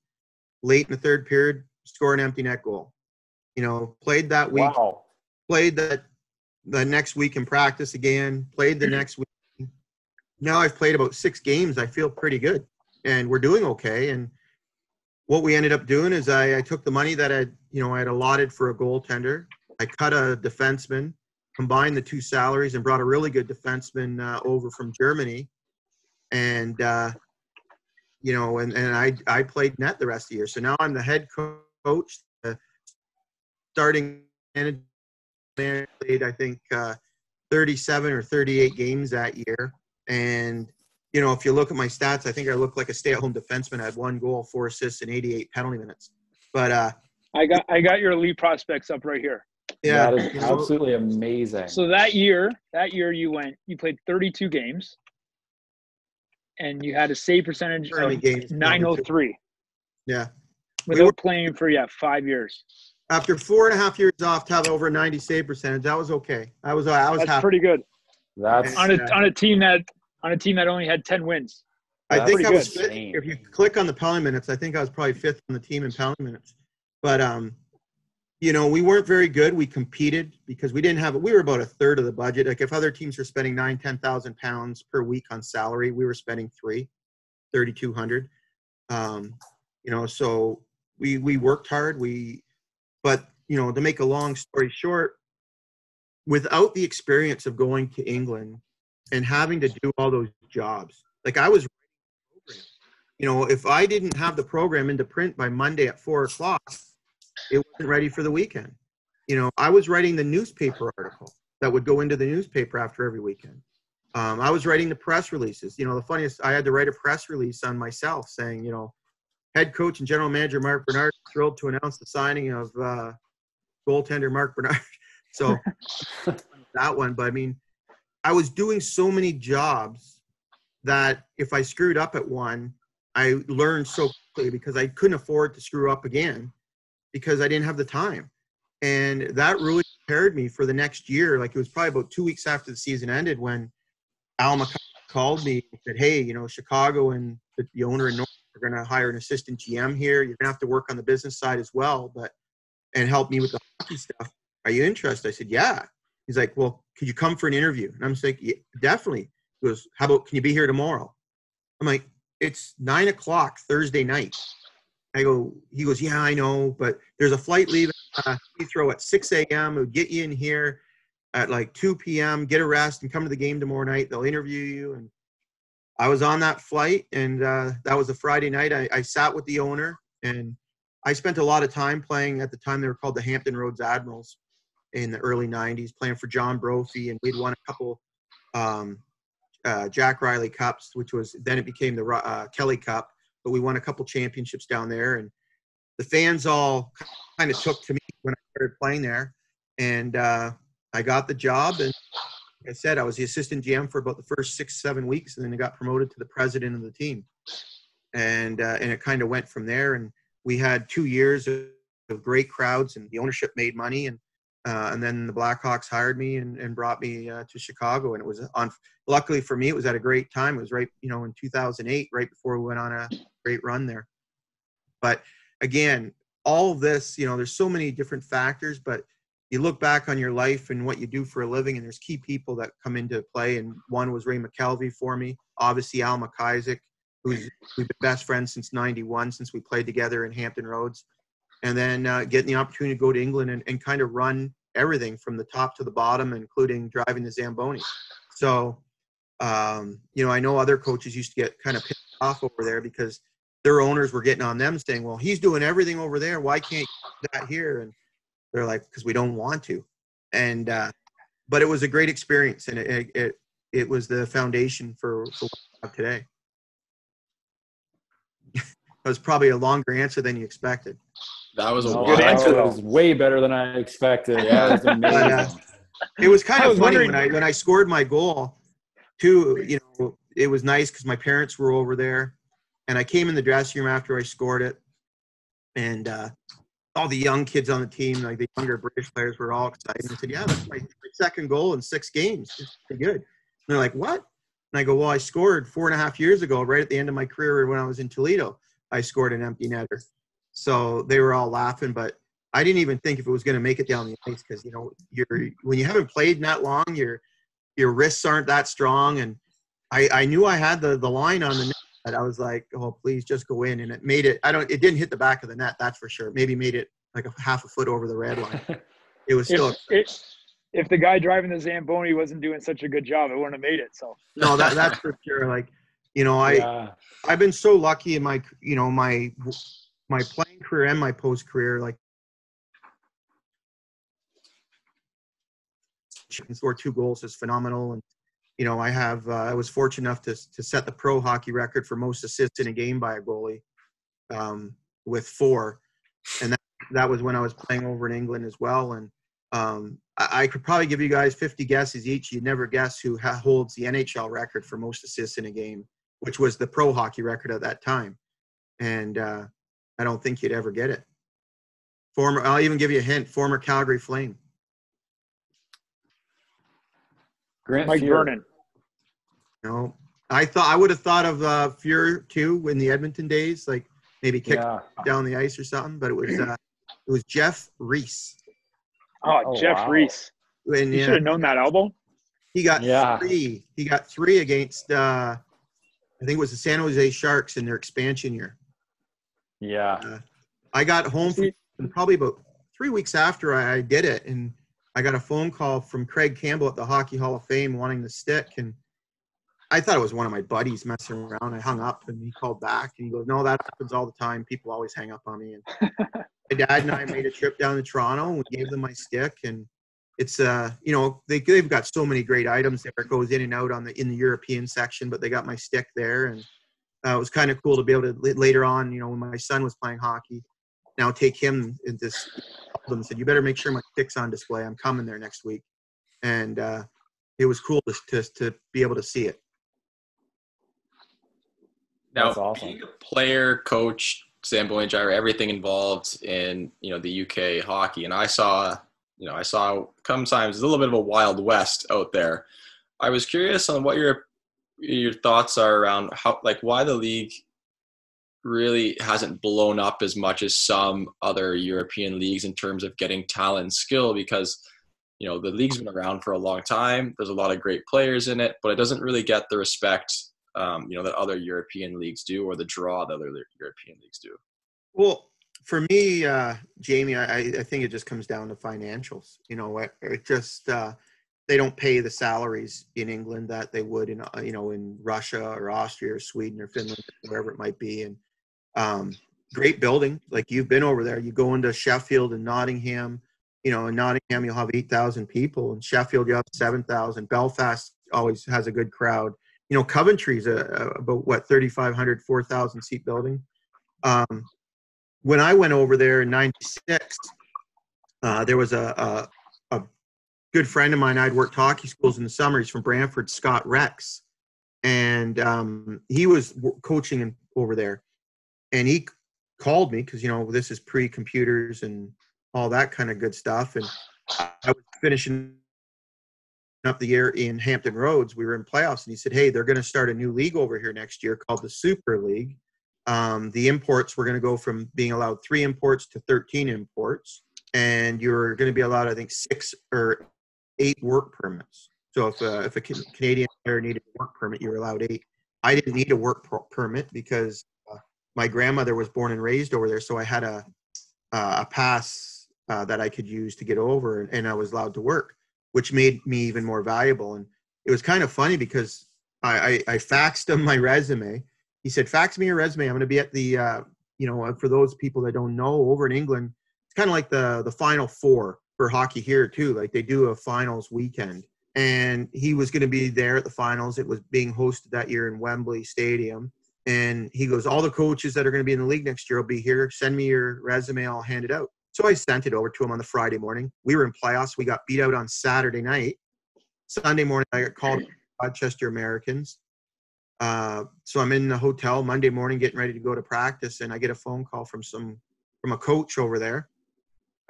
Late in the third period, score an empty net goal. You know, played that week. Wow. Played that the next week in practice again. Played the next week. Now I've played about six games. I feel pretty good, and we're doing okay. And what we ended up doing is I, I took the money that I, you know, I had allotted for a goaltender. I cut a defenseman, combined the two salaries, and brought a really good defenseman uh, over from Germany. And uh, you know, and, and I I played net the rest of the year. So now I'm the head coach, the starting manager man played I think uh, 37 or 38 games that year, and you know if you look at my stats, I think I look like a stay-at-home defenseman. I had one goal, four assists, and 88 penalty minutes. But uh, I got I got your elite prospects up right here. yeah, that is you know, absolutely amazing. So that year, that year you went, you played 32 games, and you had a save percentage of games? 903 yeah. without were- playing for yeah five years. After four and a half years off to have over 90 save percentage, that was okay. I was I was That's happy. pretty good That's on a Yeah. on a team that on a team that only had 10 wins. I think I was fifth, if you click on the penalty minutes, I think I was probably fifth on the team in penalty minutes. But um, you know, we weren't very good. We competed because we didn't have we were about a third of the budget. Like if other teams were spending nine, ten thousand pounds per week on salary, we were spending three, thirty two hundred. Um, you know, so we we worked hard. We but you know, to make a long story short, without the experience of going to England and having to do all those jobs, like I was you know, if I didn't have the program into print by Monday at four o'clock, it wasn't ready for the weekend. You know, I was writing the newspaper article that would go into the newspaper after every weekend. Um, I was writing the press releases. You know, the funniest, I had to write a press release on myself saying, you know, head coach and general manager Mark Bernard thrilled to announce the signing of uh, goaltender Mark Bernard. [laughs] So [laughs] that one, but I mean, I was doing so many jobs that if I screwed up at one, I learned so quickly because I couldn't afford to screw up again because I didn't have the time. And that really prepared me for the next year. Like it was probably about two weeks after the season ended when Al McCall called me and said, Hey, you know, Chicago and the, the owner and are going to hire an assistant GM here. You're going to have to work on the business side as well, but and help me with the hockey stuff. Are you interested? I said, Yeah. He's like, Well, could you come for an interview? And I'm like, yeah, Definitely. He goes, How about can you be here tomorrow? I'm like, It's nine o'clock Thursday night. I go, he goes, yeah, I know, but there's a flight leaving uh, Heathrow at 6 a.m. It'll get you in here at like 2 p.m. Get a rest and come to the game tomorrow night. They'll interview you. And I was on that flight, and uh, that was a Friday night. I, I sat with the owner, and I spent a lot of time playing. At the time, they were called the Hampton Roads Admirals in the early 90s, playing for John Brophy, and we'd won a couple um, uh, Jack Riley Cups, which was then it became the uh, Kelly Cup but we won a couple championships down there and the fans all kind of took to me when i started playing there and uh, i got the job and like i said i was the assistant gm for about the first six seven weeks and then i got promoted to the president of the team and uh, and it kind of went from there and we had two years of, of great crowds and the ownership made money and uh, and then the Blackhawks hired me and, and brought me uh, to Chicago, and it was on. Luckily for me, it was at a great time. It was right, you know, in 2008, right before we went on a great run there. But again, all this, you know, there's so many different factors, but you look back on your life and what you do for a living, and there's key people that come into play. And one was Ray McKelvey for me, obviously Al MacIsaac, who's we've been best friends since '91, since we played together in Hampton Roads and then uh, getting the opportunity to go to England and, and kind of run everything from the top to the bottom, including driving the Zamboni. So, um, you know, I know other coaches used to get kind of pissed off over there because their owners were getting on them saying, well, he's doing everything over there. Why can't that here? And they're like, because we don't want to. And, uh, but it was a great experience and it, it, it was the foundation for, for what we have today. [laughs] that was probably a longer answer than you expected. That was a No, Good answer, that was way better than I expected. Yeah. That was [laughs] amazing. It was kind I of was funny wondering- when I when I scored my goal. Too, you know, it was nice because my parents were over there, and I came in the dressing room after I scored it, and uh, all the young kids on the team, like the younger British players, were all excited. And I said, "Yeah, that's my, second goal in six games. It's pretty good." And they're like, "What?" And I go, "Well, I scored four and a half years ago, right at the end of my career when I was in Toledo. I scored an empty netter." So they were all laughing, but I didn't even think if it was going to make it down the ice because you know you're when you haven't played that long, your your wrists aren't that strong, and I I knew I had the the line on the net. But I was like, oh please just go in, and it made it. I don't. It didn't hit the back of the net, that's for sure. Maybe made it like a half a foot over the red line. [laughs] It was still If, the guy driving the Zamboni wasn't doing such a good job, it wouldn't have made it. So no that that's for sure. Like you know I yeah. I've been so lucky in my you know my my playing career and my post career like can score two goals is phenomenal. And you know, I have uh, I was fortunate enough to to set the pro hockey record for most assists in a game by a goalie um, with four, and that that was when I was playing over in England as well. And um, I, I could probably give you guys 50 guesses each. You'd never guess who ha- holds the NHL record for most assists in a game, which was the pro hockey record at that time. And uh, I don't think you'd ever get it. Former, I'll even give you a hint. Former Calgary Flame. Grant Mike Fuhr. Vernon. No, I thought I would have thought of uh, Fuhr too in the Edmonton days, like maybe kick Yeah. down the ice or something. But it was uh, it was Jeff Reese, Oh, Oh, Jeff wow. Reese. and You should have known that elbow. he got Yeah. three. He got three against uh, I think it was the San Jose Sharks in their expansion year. Yeah. I got home from and probably about three weeks after I, I did it, and I got a phone call from Craig Campbell at the Hockey Hall of Fame wanting the stick, and I thought it was one of my buddies messing around. I hung up, and he called back, and he goes, "No, that happens all the time. People always hang up on me." And [laughs] my dad and I made a trip down to Toronto, and we gave them my stick, and it's uh, you know, they they've got so many great items there. It goes in and out on the in the European section, but they got my stick there, and uh, it was kind of cool to be able to later on, you know, when my son was playing hockey, now take him and this told him said you better make sure my stick's on display. I'm coming there next week, and uh, it was cool to, to to be able to see it. Now, That's awesome. being a player, coach, Zamboni driver, everything involved in you know the UK hockey, and I saw you know I saw sometimes a little bit of a wild west out there. I was curious on what your your thoughts are around how like why the league really hasn't blown up as much as some other European leagues in terms of getting talent and skill because you know the league's been around for a long time. There's a lot of great players in it, but it doesn't really get the respect um, you know that other European leagues do or the draw that other European leagues do. Well, for me, uh, Jamie, I, I think it just comes down to financials. You know, it, just uh, they don't pay the salaries in England that they would in uh, you know in Russia or Austria or Sweden or Finland, wherever it might be. And um, great building, like you've been over there. You go into Sheffield and Nottingham. You know, in Nottingham you'll have eight thousand people. In Sheffield you have seven thousand. Belfast always has a good crowd. You know, Coventry's a, a about what 3,500, 4,000 seat building. Um, when I went over there in '96, uh, there was a, a a good friend of mine. I'd worked hockey schools in the summer. He's from Brantford, Scott Rex, and um, he was coaching in, over there. And he called me because you know this is pre-computers and all that kind of good stuff. And I was finishing up the year in Hampton Roads. We were in playoffs, and he said, "Hey, they're going to start a new league over here next year called the Super League." um, the imports were going to go from being allowed three imports to 13 imports and you're going to be allowed i think six or eight work permits so if, uh, if a canadian player needed a work permit you were allowed eight i didn't need a work per- permit because uh, my grandmother was born and raised over there so i had a, uh, a pass uh, that i could use to get over and, and i was allowed to work which made me even more valuable and it was kind of funny because i, I, I faxed him my resume he said, "Fax me your resume. I'm going to be at the, uh, you know, uh, for those people that don't know, over in England, it's kind of like the the Final Four for hockey here too. Like they do a finals weekend, and he was going to be there at the finals. It was being hosted that year in Wembley Stadium, and he goes, all the coaches that are going to be in the league next year will be here. Send me your resume. I'll hand it out. So I sent it over to him on the Friday morning. We were in playoffs. We got beat out on Saturday night. Sunday morning, I got called Rochester Americans. Uh, so I'm in the hotel Monday morning, getting ready to go to practice, and I get a phone call from some from a coach over there,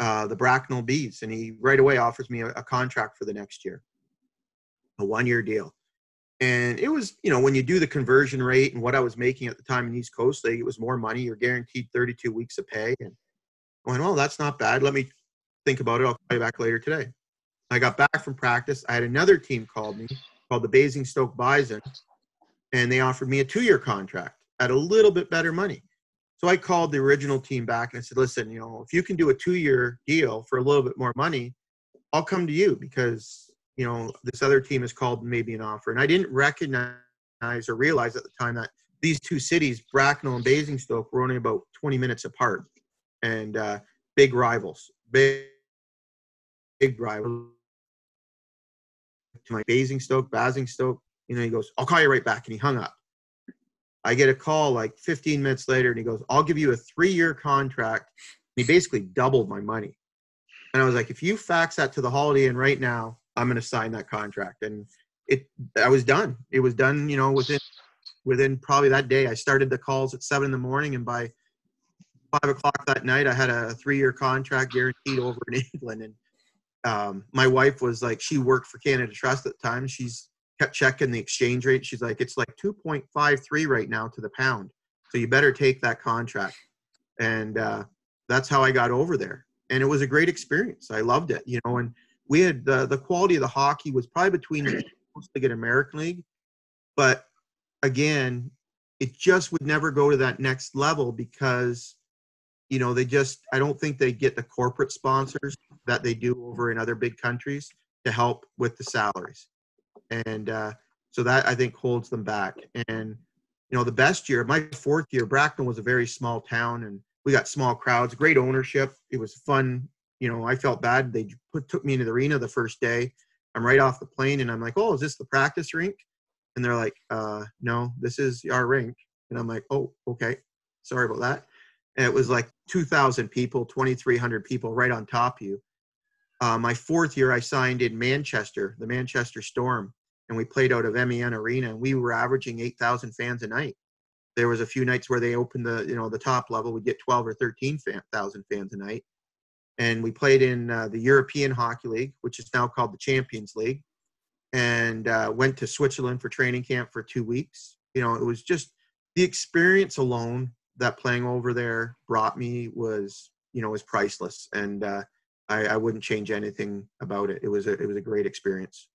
uh, the Bracknell Bees, and he right away offers me a, a contract for the next year, a one year deal. And it was, you know, when you do the conversion rate and what I was making at the time in East Coast League, it was more money. You're guaranteed 32 weeks of pay. And I went, well, that's not bad. Let me think about it. I'll call you back later today. I got back from practice. I had another team called me called the Basingstoke Bison, and they offered me a two year contract at a little bit better money. So I called the original team back and I said, listen, you know, if you can do a two year deal for a little bit more money, I'll come to you because, you know, this other team has called maybe an offer. And I didn't recognize or realize at the time that these two cities, Bracknell and Basingstoke, were only about 20 minutes apart and uh, big rivals, big, big rivals. to my Basingstoke, Basingstoke. You know, he goes, I'll call you right back. And he hung up. I get a call like 15 minutes later and he goes, I'll give you a three year contract. And he basically doubled my money. And I was like, if you fax that to the Holiday Inn right now, I'm going to sign that contract. And it, I was done. It was done, you know, within, within probably that day. I started the calls at seven in the morning and by five o'clock that night, I had a three year contract guaranteed over in [laughs] England. And um, my wife was like, she worked for Canada Trust at the time. She's kept checking the exchange rate. She's like, it's like 2.53 right now to the pound. So you better take that contract. And uh, that's how I got over there. And it was a great experience. I loved it, you know, and we had the, the quality of the hockey was probably between the [clears throat] League American League. But again, it just would never go to that next level because you know they just i don't think they get the corporate sponsors that they do over in other big countries to help with the salaries. And uh, so that i think holds them back. And you know the best year my fourth year bracknell was a very small town and we got small crowds great ownership. It was fun. You know i felt bad. They put, took me into the arena the first day. I'm right off the plane and i'm like oh is this the practice rink? And they're like uh, no this is our rink. And i'm like oh okay. Sorry about that. And it was like 2,000 people, 2,300 people right on top of you. Uh, my fourth year, I signed in Manchester, the Manchester Storm, and we played out of MEN Arena, and we were averaging 8,000 fans a night. There was a few nights where they opened the, you know, the top level, we'd get 12 or 13,000 fans a night. And we played in uh, the European Hockey League, which is now called the Champions League, and uh, went to Switzerland for training camp for two weeks. You know, it was just the experience alone that playing over there brought me was you know was priceless. And uh, I, I wouldn't change anything about it. It was a it was a great experience.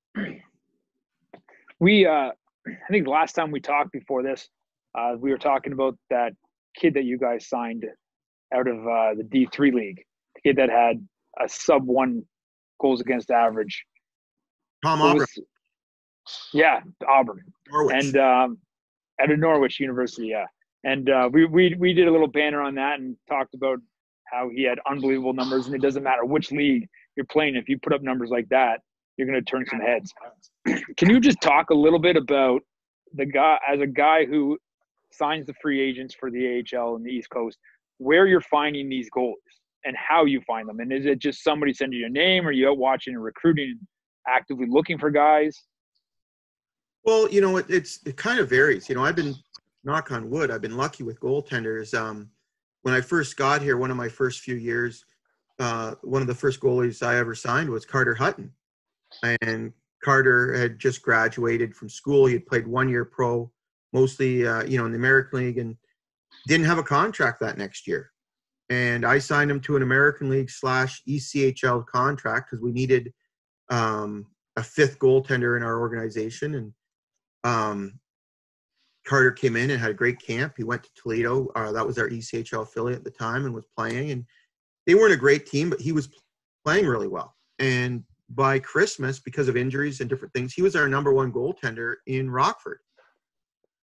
We uh i think last time we talked before this uh we were talking about that kid that you guys signed out of uh the d3 league. The kid that had a sub one goals against average. Tom Aubrun was- yeah Aubrun. Norwich. and um, out of Norwich University, yeah. And uh, we we we did a little banner on that and talked about how he had unbelievable numbers, and it doesn't matter which league you're playing. If you put up numbers like that, you're going to turn some heads. [clears throat] Can you just talk a little bit about the guy as a guy who signs the free agents for the AHL and the East Coast, where you're finding these goals and how you find them, and is it just somebody sending you a name, or you out watching and recruiting, actively looking for guys? Well, you know, it, it's it kind of varies. You know, I've been knock on wood. I've been lucky with goaltenders. Um, when I first got here, one of my first few years, uh, one of the first goalies I ever signed was Carter Hutton, and Carter had just graduated from school. He had played one year pro, mostly uh, you know in the American League, and didn't have a contract that next year. And I signed him to an American League slash ECHL contract because we needed um, a fifth goaltender in our organization, and um, Carter came in and had a great camp. He went to Toledo. Uh, that was our ECHL affiliate at the time and was playing. And they weren't a great team, but he was playing really well. And by Christmas, because of injuries and different things, he was our number one goaltender in Rockford.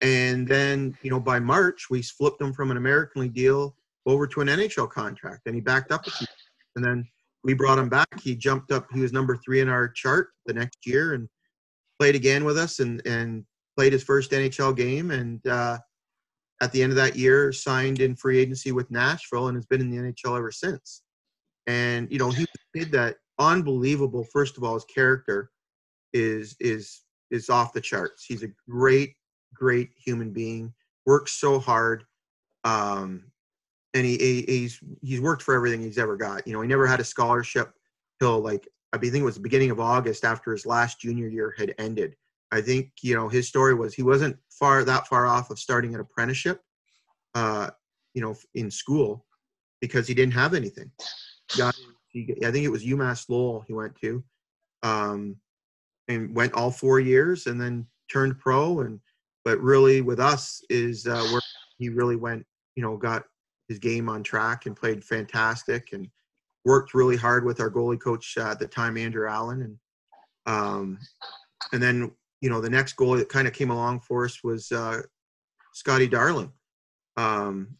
And then, you know, by March, we flipped him from an American League deal over to an NHL contract, and he backed up. And then we brought him back. He jumped up. He was number three in our chart the next year, and played again with us, and and played his first NHL game. And uh, at the end of that year, signed in free agency with Nashville, and has been in the NHL ever since. And you know, he did that unbelievable. First of all, his character is is is off the charts. He's a great, great human being. Works so hard, um, and he, he he's he's worked for everything he's ever got. You know, he never had a scholarship till like I think it was the beginning of August after his last junior year had ended. I think you know his story was he wasn't far that far off of starting an apprenticeship, uh, you know, in school because he didn't have anything. Got, he, I think it was UMass Lowell he went to, um, and went all four years and then turned pro. And but really with us is uh, where he really went, you know, got his game on track and played fantastic and worked really hard with our goalie coach uh, at the time, Andrew Allen, and um, and then you know the next goalie that kind of came along for us was uh, Scotty Darling. Um,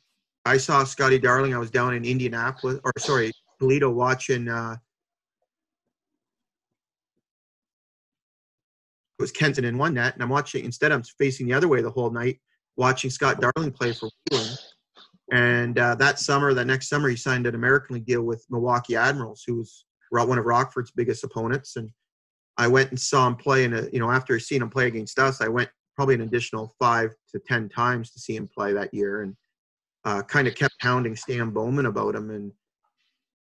I saw Scotty Darling. I was down in Indianapolis, or sorry, Toledo, watching uh, was Kenton in one net, and I'm watching. Instead, I'm facing the other way the whole night, watching Scott Darling play for Wheeling. And uh, that summer, that next summer, he signed an American League deal with Milwaukee Admirals, who was one of Rockford's biggest opponents. And I went and saw him play in a, you know, after seeing him play against us, I went probably an additional five to ten times to see him play that year, and uh, kind of kept hounding Stan Bowman about him, and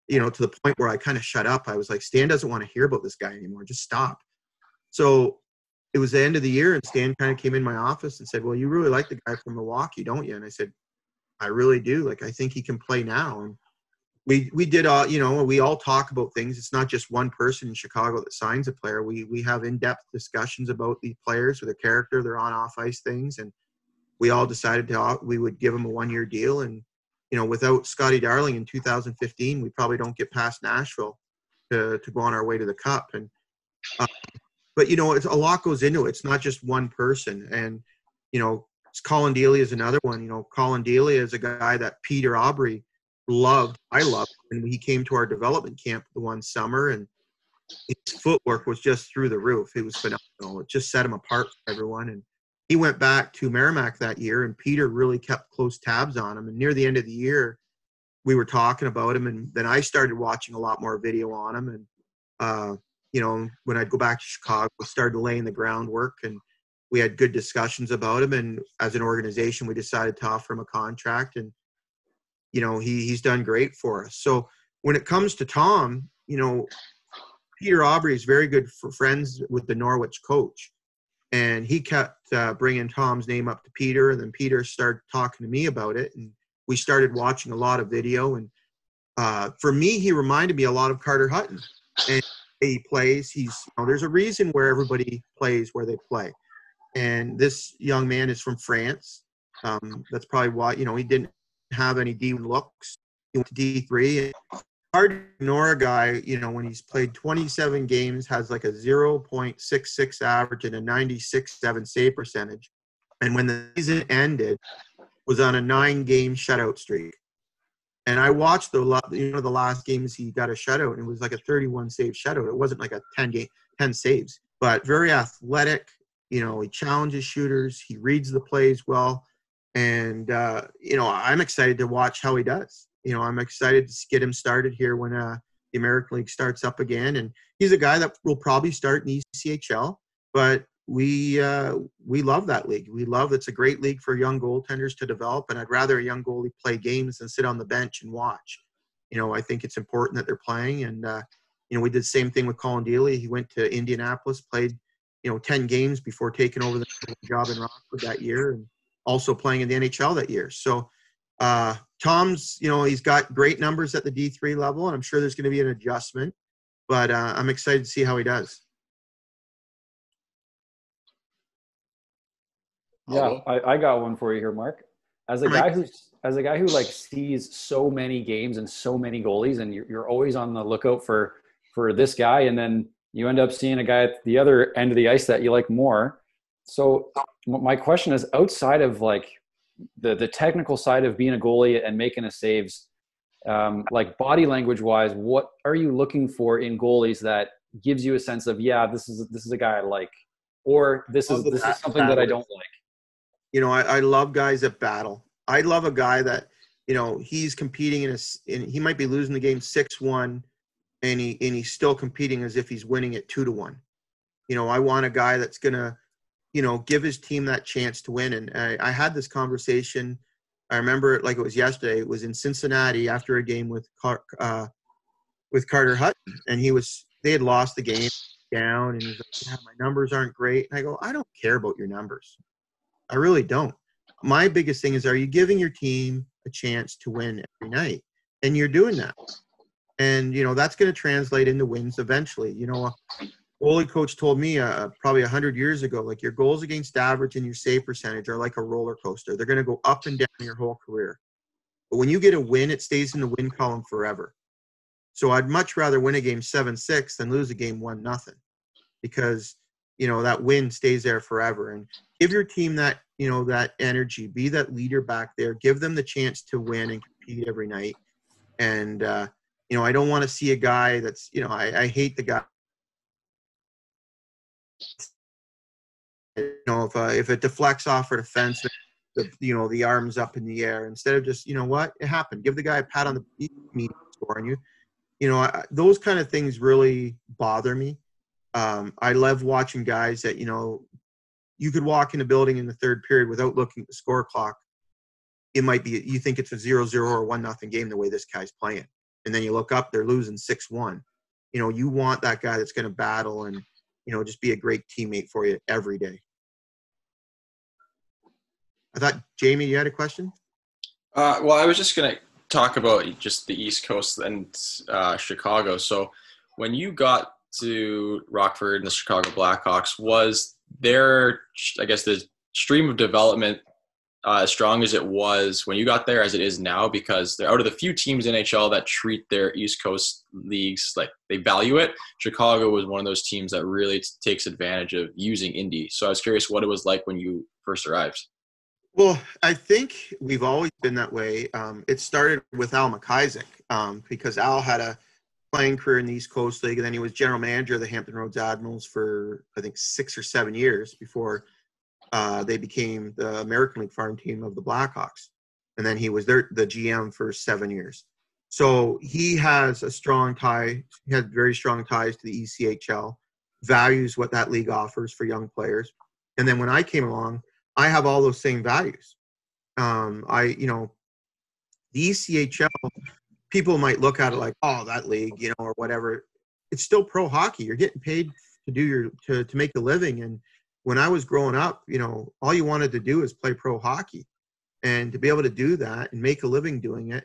you know, to the point where I kind of shut up. I was like, Stan doesn't want to hear about this guy anymore. Just stop. So it was the end of the year, and Stan kind of came in my office and said, "Well, you really like the guy from Milwaukee, don't you?" And I said, "I really do. Like, I think he can play now." And we we did all you know we all talk about things. It's not just one person in Chicago that signs a player. We we have in depth discussions about the players, with their character, their on off ice things, and we all decided to we would give them a one year deal. And you know, without Scotty Darling in 2015, we probably don't get past Nashville to to go on our way to the Cup. And uh, but you know, it's a lot goes into it. It's not just one person. And you know, Colin Delia is another one. You know, Colin Delia is a guy that Peter Aubry loved. I loved when he came to our development camp the one summer, and his footwork was just through the roof. It was phenomenal. It just set him apart from everyone. And he went back to Merrimack that year, and Peter really kept close tabs on him. And near the end of the year, we were talking about him, and then I started watching a lot more video on him. And uh, you know, when I'd go back to Chicago, we started laying the groundwork and we had good discussions about him. And as an organization, we decided to offer him a contract and, you know, he, he's done great for us. So when it comes to Tom, you know, Peter Aubry is very good for friends with the Norwich coach. And he kept uh, bringing Tom's name up to Peter. And then Peter started talking to me about it. And we started watching a lot of video. And uh, for me, he reminded me a lot of Carter Hutton. And he plays. He's you know, there's a reason where everybody plays where they play, and this young man is from France. Um, that's probably why you know he didn't have any D looks. He went to D three. Hard to ignore a guy, you know, when he's played 27 games, has like a 0.66 average and a 96.7 save percentage, and when the season ended, was on a nine-game shutout streak. And I watched the you know the last games he got a shutout and it was like a 31 save shutout. It wasn't like a 10 game 10 saves, but very athletic. You know, he challenges shooters. He reads the plays well, and uh, you know I'm excited to watch how he does. You know, I'm excited to get him started here when uh, the American League starts up again. And he's a guy that will probably start in ECHL, but we uh, we love that league. We love it's a great league for young goaltenders to develop, and I'd rather a young goalie play games than sit on the bench and watch. You know, I think it's important that they're playing, and uh, you know, we did the same thing with Colin Delia. He went to Indianapolis, played you know ten games before taking over the job in Rockford that year, and also playing in the NHL that year. So. Uh, Tom's, you know, he's got great numbers at the D3 level, and I'm sure there's going to be an adjustment, but uh, I'm excited to see how he does. Yeah, I, I got one for you here, Mark. As a guy who's as a guy who like sees so many games and so many goalies, and you're, you're always on the lookout for for this guy, and then you end up seeing a guy at the other end of the ice that you like more. So my question is, outside of like the the technical side of being a goalie and making a saves, um, like body language wise, what are you looking for in goalies that gives you a sense of yeah, this is this is a guy I like, or this is this is something that I don't like. You know, I, I love guys that battle. I love a guy that, you know, he's competing in a, in, he might be losing the game six one, and he and he's still competing as if he's winning it two to one. You know, I want a guy that's gonna, you know, give his team that chance to win. And I, I had this conversation. I remember it like it was yesterday. It was in Cincinnati after a game with Car, uh, with Carter Hutton, and he was they had lost the game down, and he's like, yeah, "My numbers aren't great." And I go, "I don't care about your numbers. I really don't. My biggest thing is are you giving your team a chance to win every night? And you're doing that. And, you know, that's going to translate into wins eventually. You know, goalie coach told me uh, probably 100 years ago, like your goals against average and your save percentage are like a roller coaster. They're going to go up and down your whole career. But when you get a win, it stays in the win column forever. So I'd much rather win a game 7 6 than lose a game 1 nothing because you know that win stays there forever and give your team that you know that energy be that leader back there give them the chance to win and compete every night and uh you know i don't want to see a guy that's you know i, I hate the guy you know if uh, if it deflects off a defense, the you know the arms up in the air instead of just you know what it happened. Give the guy a pat on the me scoring you. You know I, those kind of things really bother me. Um, I love watching guys that you know you could walk in a building in the third period without looking at the score clock. It might be you think it's a zero zero or one nothing game the way this guy's playing, and then you look up they're losing six one. You know you want that guy that's going to battle and you know just be a great teammate for you every day. I thought Jamie, you had a question. Uh, well, I was just gonna talk about just the East Coast and uh, Chicago. So, when you got to Rockford and the Chicago Blackhawks, was there, I guess, the stream of development uh, as strong as it was when you got there as it is now? Because they're out of the few teams in NHL that treat their East Coast leagues like they value it. Chicago was one of those teams that really t- takes advantage of using Indy. So I was curious what it was like when you first arrived. Well, I think we've always been that way. Um, it started with Al MacIsaac um, because Al had a playing career in the East Coast League, and then he was general manager of the Hampton Roads Admirals for I think six or seven years before uh, they became the American League farm team of the Blackhawks, and then he was their the GM for seven years. So he has a strong tie. He has very strong ties to the ECHL. Values what that league offers for young players, and then when I came along, I have all those same values. Um, I you know, the ECHL people might look at it like, oh, that league, you know, or whatever. It's still pro hockey. You're getting paid to do your to to make a living. And when I was growing up, you know, all you wanted to do is play pro hockey, and to be able to do that and make a living doing it,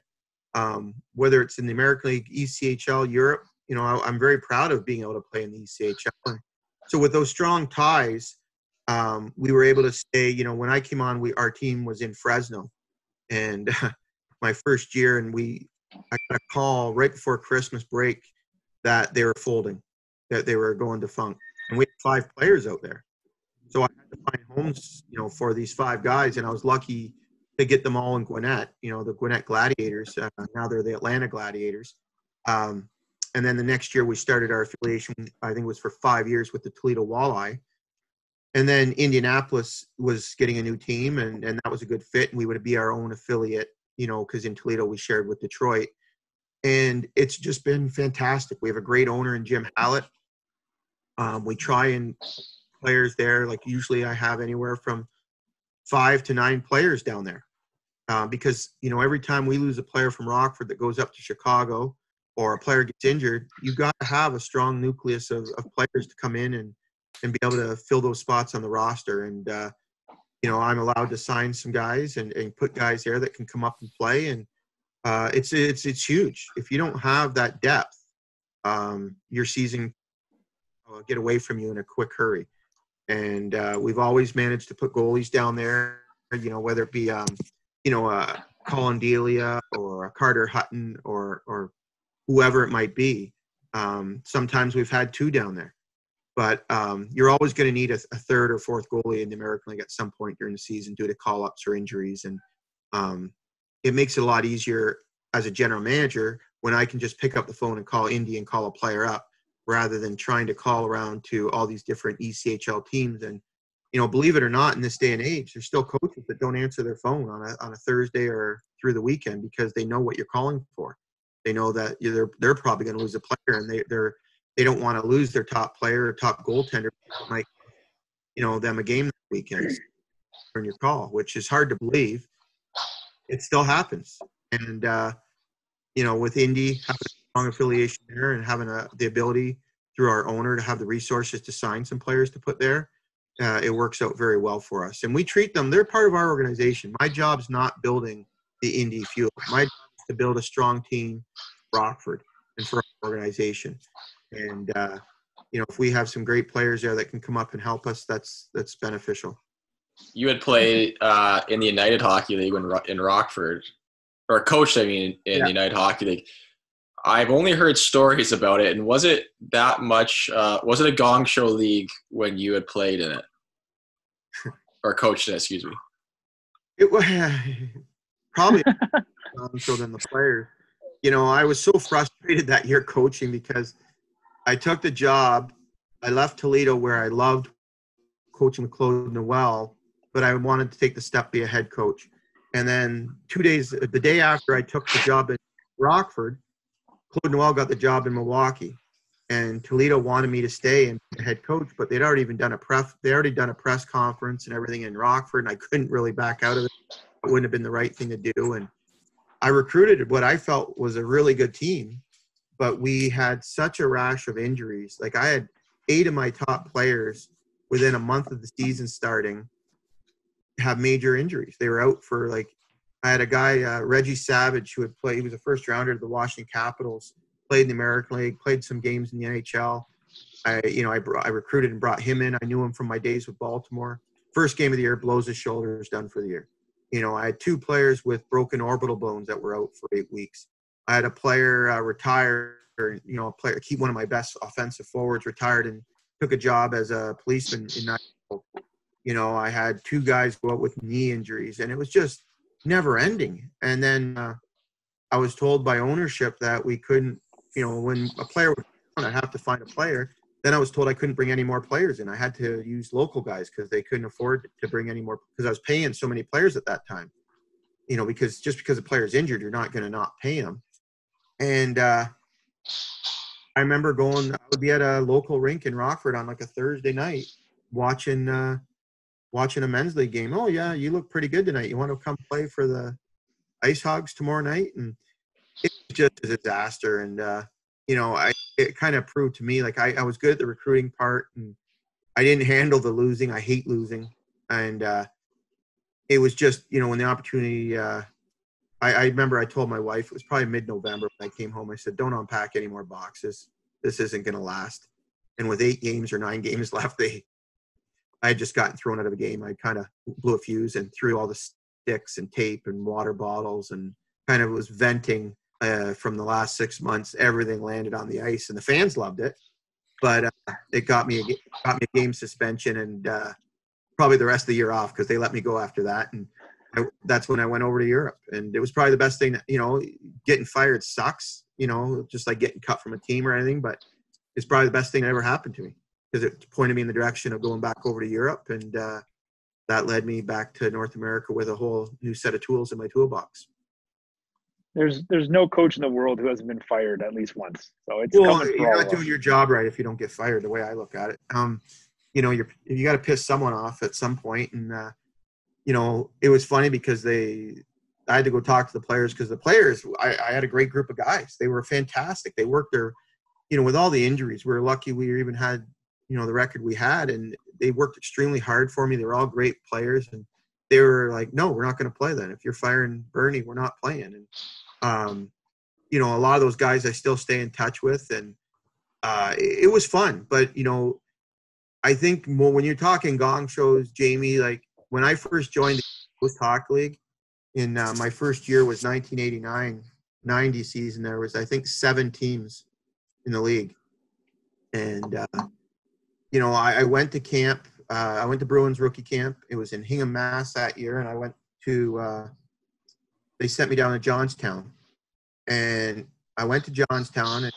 um, whether it's in the American League, ECHL, Europe, you know, I, am very proud of being able to play in the ECHL. So with those strong ties, um, we were able to stay. You know, when I came on, we our team was in Fresno, and [laughs] my first year, and we I got a call right before Christmas break that they were folding, that they were going defunct, and we had five players out there. So I had to find homes, you know, for these five guys, and I was lucky to get them all in Gwinnett. You know, the Gwinnett Gladiators. Uh, now they're the Atlanta Gladiators. Um, and then the next year we started our affiliation. I think it was for five years with the Toledo Walleye. And then Indianapolis was getting a new team, and, and that was a good fit. And we would be our own affiliate you know, because in Toledo we shared with Detroit. And it's just been fantastic. We have a great owner in Jim Hallett. Um, we try and players there, like usually I have anywhere from five to nine players down there. Uh, because, you know, every time we lose a player from Rockford that goes up to Chicago or a player gets injured, you got to have a strong nucleus of, of players to come in and, and be able to fill those spots on the roster. And, uh, you know, I'm allowed to sign some guys and, and put guys there that can come up and play. And uh, it's, it's, it's huge. If you don't have that depth, um, your season will get away from you in a quick hurry. And uh, we've always managed to put goalies down there, you know, whether it be, um, you know, uh, Colin Delia or Carter Hutton or, or whoever it might be. Um, sometimes we've had two down there but um, you're always going to need a, a, third or fourth goalie in the American League at some point during the season due to call ups or injuries. And um, it makes it a lot easier as a general manager when I can just pick up the phone and call Indy and call a player up rather than trying to call around to all these different ECHL teams. And, you know, believe it or not, in this day and age, there's still coaches that don't answer their phone on a, on a Thursday or through the weekend because they know what you're calling for. They know that they're, they're probably going to lose a player and they, they're they don't want to lose their top player or top goaltender like you know them a game weekend [clears throat] on your call which is hard to believe it still happens and uh, you know with indy having strong affiliation there and having a, the ability through our owner to have the resources to sign some players to put there uh, it works out very well for us and we treat them they're part of our organization my job's not building the indy fuel my job is to build a strong team for rockford and for our organization and uh, you know if we have some great players there that can come up and help us, that's that's beneficial. You had played uh, in the United Hockey League in, in Rockford, or coached, I mean, in yeah. the United Hockey League. I've only heard stories about it, and was it that much? Uh, was it a gong show league when you had played in it, [laughs] or coached it? Excuse me. It was [laughs] probably gong show than the players. You know, I was so frustrated that year coaching because I took the job. I left Toledo where I loved coaching with Claude Noel, but I wanted to take the step be a head coach. And then two days, the day after I took the job in Rockford, Claude Noel got the job in Milwaukee, and Toledo wanted me to stay and head coach, but they'd already even done a press. They already done a press conference and everything in Rockford, and I couldn't really back out of it. It wouldn't have been the right thing to do, and I recruited what I felt was a really good team, but we had such a rash of injuries. Like I had eight of my top players within a month of the season starting have major injuries. They were out for like I had a guy uh, Reggie Savage who had played. He was a first rounder of the Washington Capitals. Played in the American League. Played some games in the NHL. I you know I brought, I recruited and brought him in. I knew him from my days with Baltimore. First game of the year, blows his shoulder, is done for the year. You know I had two players with broken orbital bones that were out for eight weeks. I had a player uh, retire. You know, a player keep one of my best offensive forwards retired and took a job as a policeman in Nashville. You know, I had two guys go out with knee injuries, and it was just never ending. And then uh, I was told by ownership that we couldn't, you know, when a player would I have to find a player. Then I was told I couldn't bring any more players in. I had to use local guys because they couldn't afford to bring any more because I was paying so many players at that time. You know, because just because a player's injured, you're not going to not pay him. And uh, I remember going. I would be at a local rink in Rockford on like a Thursday night, watching uh, watching a men's league game. Oh yeah, you look pretty good tonight. You want to come play for the Ice Hogs tomorrow night? And it's just a disaster. And uh, you know, I it kind of proved to me like I, I was good at the recruiting part, and I didn't handle the losing. I hate losing, and uh, it was just you know when the opportunity. Uh, I, I remember I told my wife it was probably mid-November when I came home. I said, "Don't unpack any more boxes. This isn't going to last." And with eight games or nine [laughs] games left, they I had just gotten thrown out of a game. I kind of blew a fuse and threw all the sticks and tape and water bottles and kind of was venting uh, from the last six months. Everything landed on the ice, and the fans loved it, but uh, it got me a, got me a game suspension and uh, probably the rest of the year off because they let me go after that. And I, that's when I went over to Europe, and it was probably the best thing. That, you know, getting fired sucks. You know, just like getting cut from a team or anything, but it's probably the best thing that ever happened to me because it pointed me in the direction of going back over to Europe, and uh, that led me back to North America with a whole new set of tools in my toolbox. There's there's no coach in the world who hasn't been fired at least once. So it's well, you're not doing your job right if you don't get fired. The way I look at it, um, you know, you're you got to piss someone off at some point, and uh, you know, it was funny because they, I had to go talk to the players because the players, I, I had a great group of guys. They were fantastic. They worked their, you know, with all the injuries, we are lucky we even had, you know, the record we had, and they worked extremely hard for me. They were all great players, and they were like, no, we're not going to play then. If you're firing Bernie, we're not playing. And, um, you know, a lot of those guys I still stay in touch with, and uh, it, it was fun. But you know, I think more when you're talking gong shows, Jamie, like when I first joined the Coast Talk League in uh, my first year was 1989 90 season. There was I think seven teams in the league, and uh, you know I, I went to camp. Uh, I went to Bruins rookie camp. It was in Hingham, Mass. that year, and I went to. Uh, they sent me down to Johnstown, and I went to Johnstown, and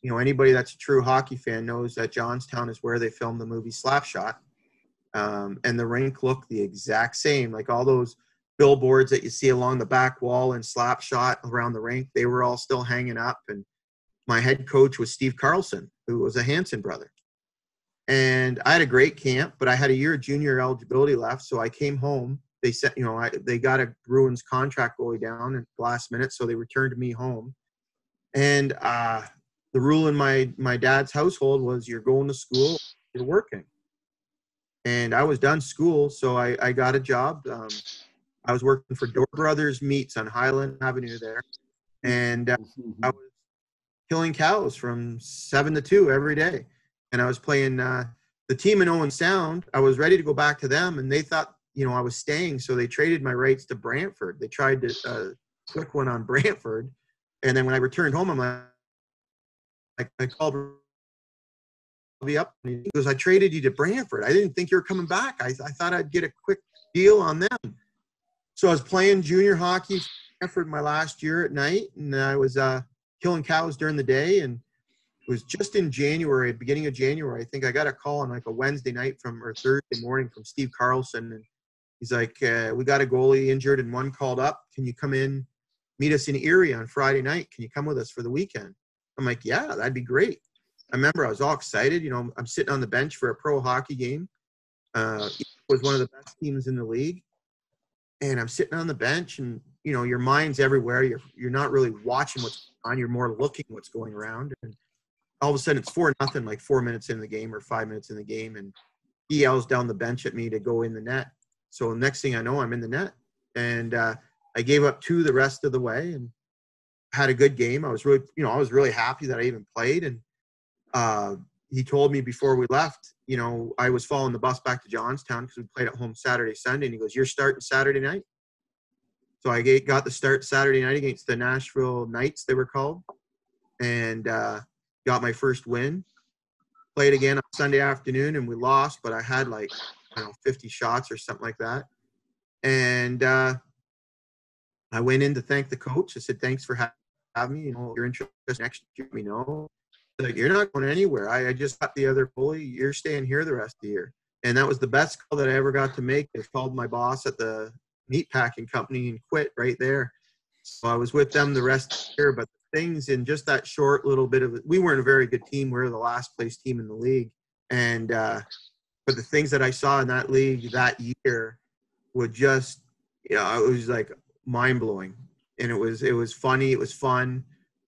you know anybody that's a true hockey fan knows that Johnstown is where they filmed the movie Slapshot um, and the rink looked the exact same. Like all those billboards that you see along the back wall and slap shot around the rink, they were all still hanging up. And my head coach was Steve Carlson, who was a Hanson brother. And I had a great camp, but I had a year of junior eligibility left, so I came home. They said, you know, I, they got a Bruins contract going down at the last minute, so they returned me home. And uh, the rule in my my dad's household was you're going to school, you're working and I was done school, so I, I got a job. Um, I was working for Door Brothers Meats on Highland Avenue there, and uh, I was killing cows from seven to two every day. And I was playing uh, the team in Owen Sound. I was ready to go back to them, and they thought you know I was staying, so they traded my rights to Brantford. They tried to uh, click one on Brantford, and then when I returned home, I'm like, I, called. I called be up. He goes, I traded you to Brantford. I didn't think you were coming back. I, I thought I'd get a quick deal on them. So I was playing junior hockey for my last year at night, and I was uh, killing cows during the day. And it was just in January, beginning of January. I think I got a call on like a Wednesday night from or Thursday morning from Steve Carlson, and he's like, uh, "We got a goalie injured and one called up. Can you come in, meet us in Erie on Friday night? Can you come with us for the weekend?" I'm like, "Yeah, that'd be great." I remember I was all excited. You know, I'm sitting on the bench for a pro hockey game. Uh, was one of the best teams in the league, and I'm sitting on the bench, and you know, your mind's everywhere. You're you're not really watching what's on. You're more looking what's going around, and all of a sudden it's four nothing, like four minutes in the game or five minutes in the game, and he yells down the bench at me to go in the net. So next thing I know, I'm in the net, and uh, I gave up two the rest of the way, and had a good game. I was really, you know, I was really happy that I even played, and uh, he told me before we left, you know, I was following the bus back to Johnstown because we played at home Saturday, Sunday, and he goes, "You're starting Saturday night." So I got the start Saturday night against the Nashville Knights, they were called, and uh, got my first win. Played again on Sunday afternoon, and we lost, but I had like I don't know 50 shots or something like that. And uh, I went in to thank the coach. I said, "Thanks for having me. You know, you're interested next year, you know." Like, you're not going anywhere. I, I just got the other bully. You're staying here the rest of the year. And that was the best call that I ever got to make. I called my boss at the meat packing company and quit right there. So I was with them the rest of the year. But things in just that short little bit of we weren't a very good team. We were the last place team in the league. And uh, but the things that I saw in that league that year were just you know, it was like mind blowing. And it was it was funny, it was fun.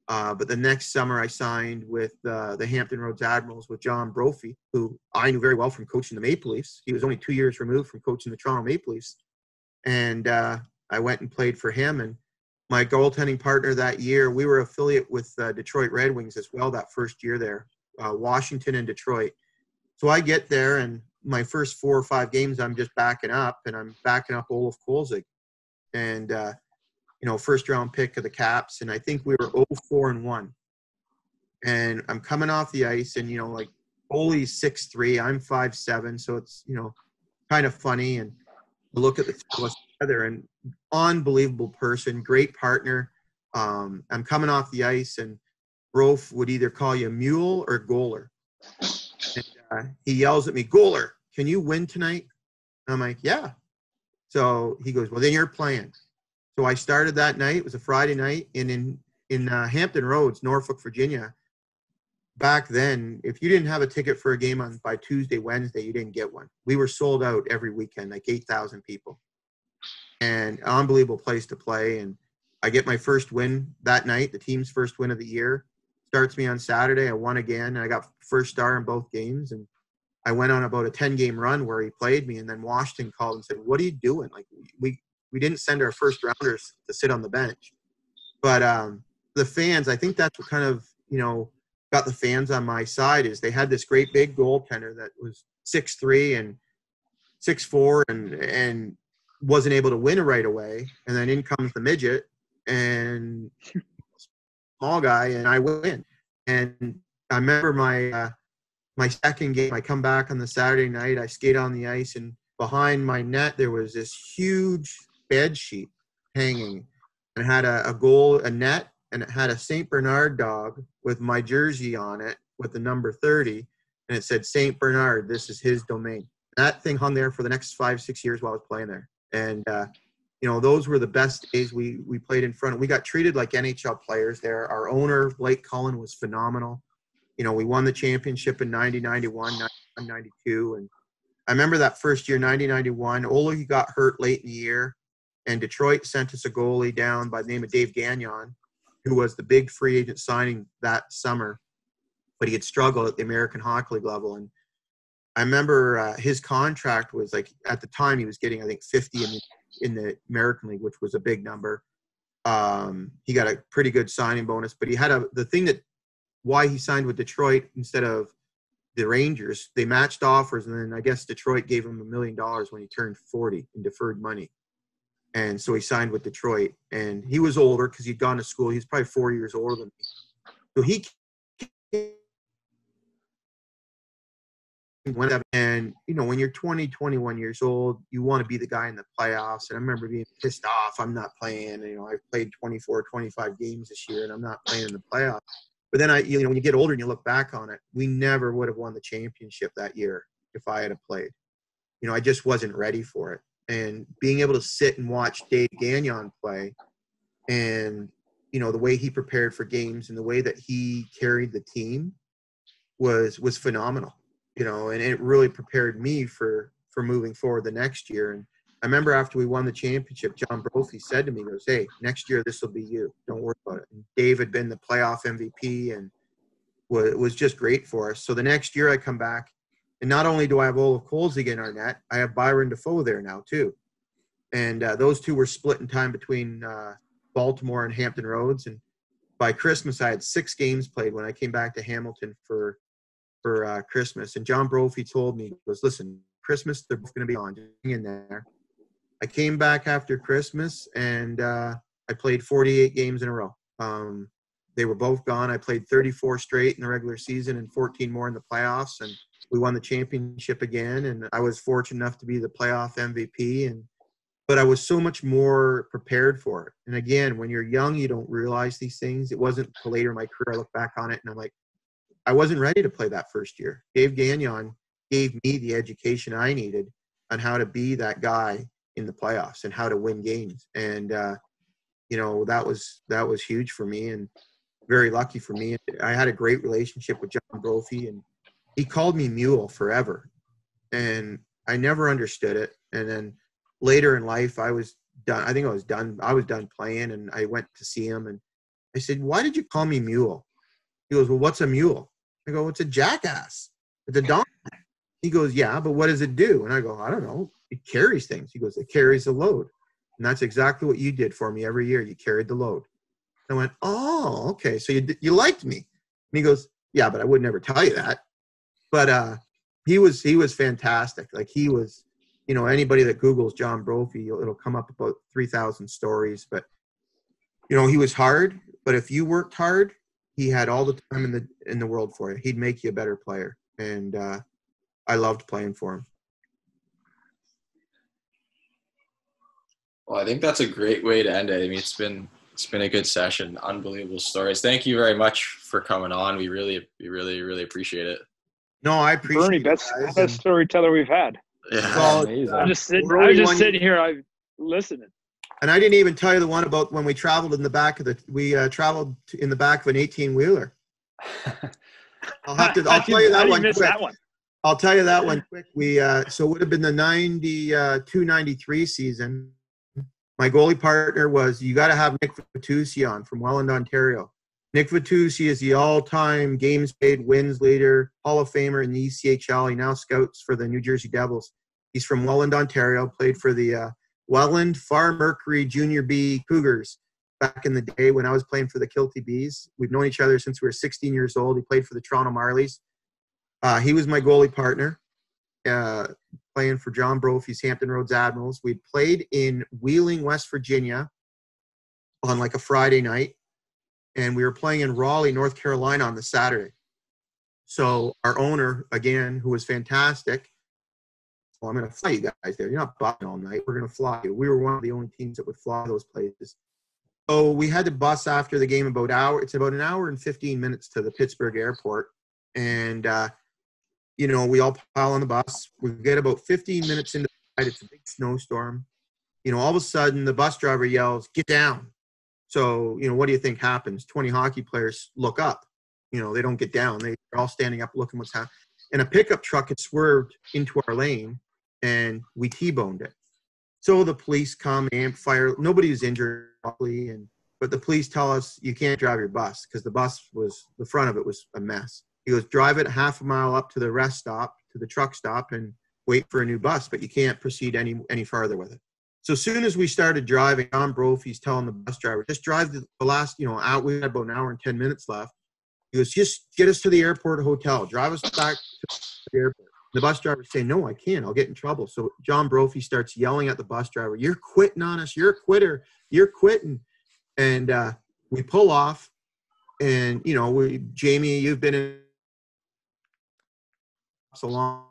Uh, but the next summer, I signed with uh, the Hampton Roads Admirals with John Brophy, who I knew very well from coaching the Maple Leafs. He was only two years removed from coaching the Toronto Maple Leafs, and uh, I went and played for him. And my goaltending partner that year, we were affiliate with uh, Detroit Red Wings as well that first year there, uh, Washington and Detroit. So I get there, and my first four or five games, I'm just backing up, and I'm backing up Olaf Kolzig, and uh, you know, first round pick of the Caps, and I think we were 0-4 and one. And I'm coming off the ice, and you know, like Ole's six three, I'm five seven, so it's you know, kind of funny. And look at the together, and unbelievable person, great partner. Um, I'm coming off the ice, and Broph would either call you mule or goaler. And, uh, he yells at me, "Goaler, can you win tonight?" I'm like, "Yeah." So he goes, "Well, then you're playing." So I started that night. It was a Friday night, and in in uh, Hampton Roads, Norfolk, Virginia. Back then, if you didn't have a ticket for a game on by Tuesday, Wednesday, you didn't get one. We were sold out every weekend, like eight thousand people, and unbelievable place to play. And I get my first win that night, the team's first win of the year. Starts me on Saturday. I won again. And I got first star in both games, and I went on about a 10 game run where he played me and then Washington called and said, what are you doing? Like we, we didn't send our first rounders to sit on the bench. But um, the fans, I think that's what kind of you know got the fans on my side is they had this great big goaltender that was six three and six four and and wasn't able to win right away, and then in comes the midget and small guy, and I win. And I remember my uh, my second game. I come back on the Saturday night. I skate on the ice, and behind my net there was this huge bed sheet hanging and had a, a goal, a net, and it had a St. Bernard dog with my jersey on it with the number 30. And it said, St. Bernard, this is his domain. That thing hung there for the next five, six years while I was playing there. And, uh, you know, those were the best days we, we played in front. We got treated like NHL players there. Our owner, Blake Cullen, was phenomenal. You know, we won the championship in 90, 91, 91, 92. And I remember that first year, 90, 91. Ola got hurt late in the year and Detroit sent us a goalie down by the name of Dave Gagnon, who was the big free agent signing that summer, but he had struggled at the American Hockey League level. And I remember uh, his contract was like at the time he was getting I think 50 in the, in the American League, which was a big number. Um, he got a pretty good signing bonus, but he had a the thing that why he signed with Detroit instead of the Rangers. They matched offers, and then I guess Detroit gave him a million dollars when he turned 40 in deferred money and so he signed with Detroit. And he was older because he'd gone to school. He's probably four years older than me. So he up and you know when you're 20 21 years old you want to be the guy in the playoffs and i remember being pissed off i'm not playing you know i've played 24 25 games this year and i'm not playing in the playoffs But then I, you know, when you get older and you look back on it, we never would have won the championship that year if I had played. You know, I just wasn't ready for it. And being able to sit and watch Dave Gagnon play and, you know, the way he prepared for games and the way that he carried the team was was phenomenal. You know, and it really prepared me for for moving forward the next year. And I remember after we won the championship, John Brophy said to me, he goes, Hey, next year this will be you. Don't worry about it. And Dave had been the playoff MVP and was, was just great for us. So the next year I come back, and not only do I have Olaf Kolzig in our net, I have Byron Dafoe there now too. And uh, those two were split in time between uh, Baltimore and Hampton Roads. And by Christmas, I had six games played when I came back to Hamilton for for uh, Christmas. And John Brophy told me, he goes, listen, Christmas, they're both going to be on. In there. I came back after Christmas and uh, I played 48 games in a row. Um, they were both gone. I played 34 straight in the regular season and 14 more in the playoffs, and we won the championship again. And I was fortunate enough to be the playoff MVP. And but I was so much more prepared for it. And again, when you're young, you don't realize these things. It wasn't later in my career I look back on it and I'm like, I wasn't ready to play that first year. Dave Gagnon gave me the education I needed on how to be that guy in the playoffs and how to win games. And uh, you know that was that was huge for me and very lucky for me. I had a great relationship with John Brophy, and he called me Mule forever, and I never understood it. And then later in life, I was done. I think I was done. I was done playing, and I went to see him, and I said, "Why did you call me Mule?" He goes, "Well, what's a mule?" I go, "It's a jackass. It's a donkey." He goes, "Yeah, but what does it do?" And I go, "I don't know it carries things. He goes, it carries the load. And that's exactly what you did for me every year. You carried the load. I went, oh, okay. So you, you liked me. And he goes, yeah, but I would never tell you that. But uh, he was, he was fantastic. Like he was, you know, anybody that Googles John Brophy, it'll come up about 3,000 stories. But, you know, he was hard, but if you worked hard, he had all the time in the, in the world for you. He'd make you a better player. And uh, I loved playing for him. Well, I think that's a great way to end it. I mean, it's been it's been a good session. Unbelievable stories. Thank you very much for coming on. We really, we really, really appreciate it. No, I appreciate Bernie, best best storyteller we've had. Yeah. Well, Amazing. I'm just sitting. I'm just sitting here. I'm listening. And I didn't even tell you the one about when we traveled in the back of the we uh, traveled to, in the back of an 18 wheeler. [laughs] I'll have to. I'll tell you that one quick. that one. I'll tell you that one quick. We uh, so it would have been the 92, 93 season. My goalie partner was you got to have Nick Vitucci on from Welland, Ontario. Nick Vitucci is the all-time games played wins leader, Hall of Famer in the ECHL. He now scouts for the New Jersey Devils. He's from Welland, Ontario. Played for the uh, Welland Far Mercury Junior B Cougars back in the day when I was playing for the Kilty Bees. We've known each other since we were 16 years old. He played for the Toronto Marlies. Uh, he was my goalie partner, uh, playing for John Brophy's Hampton Roads Admirals. We played in Wheeling, West Virginia, on like a Friday night, and we were playing in Raleigh, North Carolina, on the Saturday. So our owner, again, who was fantastic, well, I'm going to fly you guys there. You're not buying all night. We're going to fly you. We were one of the only teams that would fly those places. So we had to bus after the game about hour. It's about an hour and 15 minutes to the Pittsburgh airport, and uh, you know we all pile on the bus. We get about 15 minutes into the. It's a big snowstorm. You know, all of a sudden the bus driver yells, "Get down!" So you know, what do you think happens? 20 hockey players look up. You know, they don't get down. They're all standing up, looking what's happening. And a pickup truck had swerved into our lane, and we T-boned it. So the police come, amp fire. Nobody was injured, and but the police tell us you can't drive your bus because the bus was the front of it was a mess. He goes, drive it half a mile up to the rest stop, to the truck stop, and wait for a new bus, but you can't proceed any any farther with it. So soon as we started driving, John Brophy's telling the bus driver, just drive the, the last, you know, out. We had about an hour and ten minutes left. He goes, just get us to the airport hotel. Drive us back to the airport. The bus driver saying, no, I can't. I'll get in trouble. So John Brophy starts yelling at the bus driver, you're quitting on us. You're a quitter. You're quitting. And uh, we pull off. And, you know, we, Jamie, you've been in so long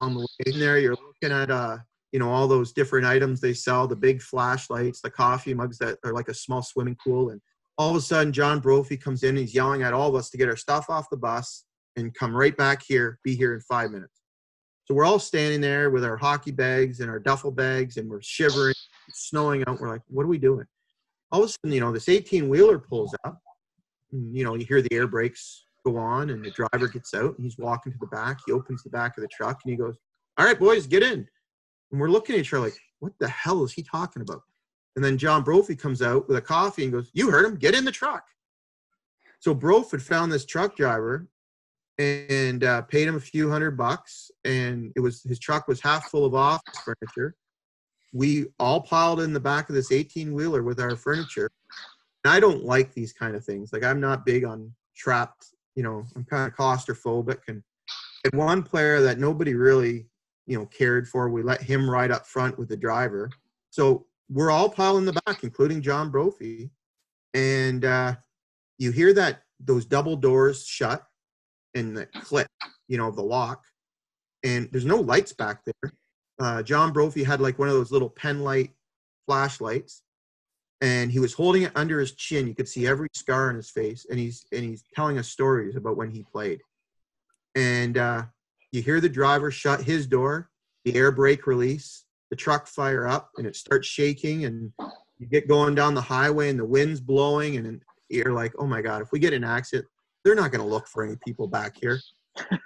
on the way in there. You're looking at, uh, you know, all those different items they sell, the big flashlights, the coffee mugs that are like a small swimming pool. And all of a sudden, John Brophy comes in. And he's yelling at all of us to get our stuff off the bus and come right back here, be here in five minutes. So we're all standing there with our hockey bags and our duffel bags, and we're shivering, snowing out. We're like, what are we doing? All of a sudden, you know, this 18 wheeler pulls up. And, you know, you hear the air brakes go on, and the driver gets out, and he's walking to the back. He opens the back of the truck, and he goes, All right, boys, get in. And we're looking at each other like, What the hell is he talking about? And then John Brophy comes out with a coffee and goes, You heard him, get in the truck. So Brophy had found this truck driver and uh, paid him a few hundred bucks. And it was his truck was half full of office furniture. We all piled in the back of this 18 wheeler with our furniture. And I don't like these kind of things. Like I'm not big on trapped, you know, I'm kind of claustrophobic. And, and one player that nobody really, you know, cared for, we let him ride up front with the driver. So we're all piling in the back, including John Brophy. And uh, you hear that those double doors shut and the click, you know, of the lock. And there's no lights back there. Uh, John Brophy had like one of those little pen light flashlights, and he was holding it under his chin. You could see every scar on his face, and he's and he's telling us stories about when he played. And uh, you hear the driver shut his door, the air brake release, the truck fire up, and it starts shaking, and you get going down the highway, and the wind's blowing, and you're like, oh my god, if we get an accident, they're not going to look for any people back here.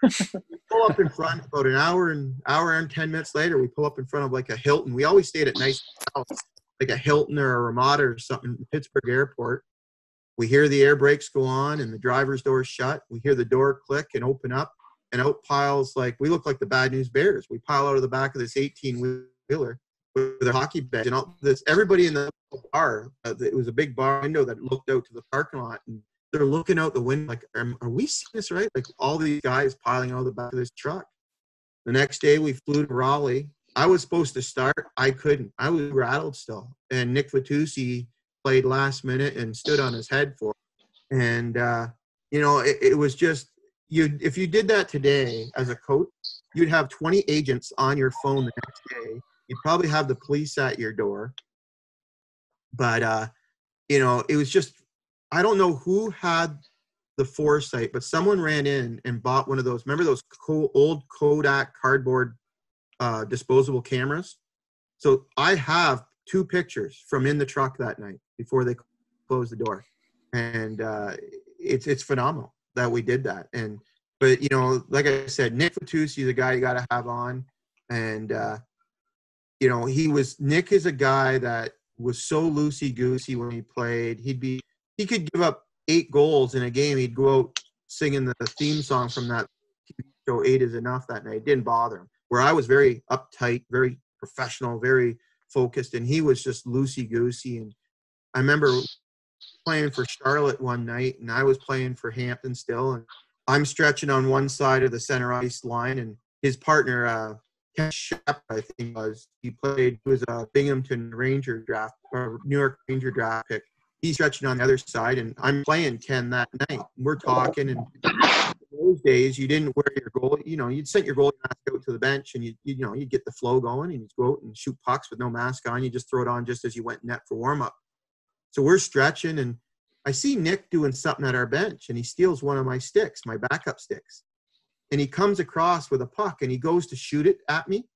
we pull up in front about an hour and hour and 10 minutes later we pull up in front of like a hilton. We always stayed at nice like a hilton or a ramada or something pittsburgh airport. We hear the air brakes go on and the driver's door shut. We hear the door click and open up and out piles like we look like the bad news bears. We pile out of the back of this 18 wheeler with their hockey bag and all this everybody in the bar uh, it was a big bar window that looked out to the parking lot and they're looking out the window like, are we seeing this right? Like all these guys piling out the back of this truck. The next day we flew to Raleigh. I was supposed to start. I couldn't. I was rattled still. And Nick Vitucci played last minute and stood on his head for it. And, uh, you know, it, it was just, you. if you did that today as a coach, you'd have 20 agents on your phone the next day. You'd probably have the police at your door. But, uh, you know, it was just I don't know who had the foresight, but someone ran in and bought one of those. Remember those cool old Kodak cardboard uh, disposable cameras? So I have two pictures from in the truck that night before they closed the door, and uh, it's it's phenomenal that we did that. And but you know, like I said, Nick Vitucci is a guy you got to have on, and uh, you know he was Nick is a guy that was so loosey goosey when he played. He'd be he could give up eight goals in a game. He'd go out singing the theme song from that show. Eight is enough that night. It didn't bother him. Where I was very uptight, very professional, very focused, and he was just loosey goosey. And I remember playing for Charlotte one night, and I was playing for Hampton still, and I'm stretching on one side of the center ice line, and his partner, uh, Ken Shep, I think was, he played, he was a Binghamton Ranger draft, or New York Ranger draft pick he's stretching on the other side, and I'm playing Ken that night. We're talking, and those days you didn't wear your goal. You know, you'd send your goalie mask out to the bench, and you you know you'd get the flow going, and you'd go out and shoot pucks with no mask on. You just throw it on just as you went net for warm up. So we're stretching, and I see Nick doing something at our bench, and he steals one of my sticks, my backup sticks, and he comes across with a puck, and he goes to shoot it at me.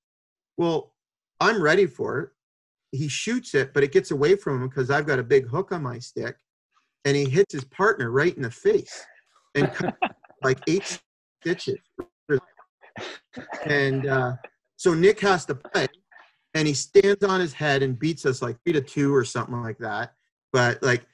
Well, I'm ready for it he shoots it, but it gets away from him because I've got a big hook on my stick, and he hits his partner right in the face, and [laughs] like eight stitches. And uh, so Nick has to play, and he stands on his head and beats us like three to two or something like that. But like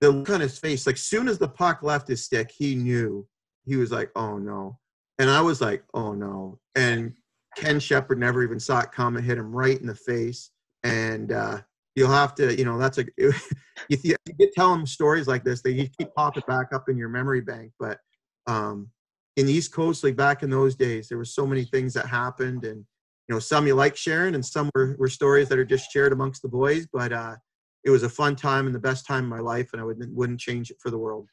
the look on his face, like soon as the puck left his stick, he knew he was like, "Oh no," and I was like, "Oh no," and Ken Shepard never even saw it come and hit him right in the face and uh, you'll have to, you know, that's a [laughs] if you, you get telling stories like this, they keep popping back up in your memory bank. But um, in the East Coast, like back in those days, there were so many things that happened, and you know, some you like sharing, and some were, were stories that are just shared amongst the boys. But uh, it was a fun time and the best time of my life, and I wouldn't wouldn't change it for the world.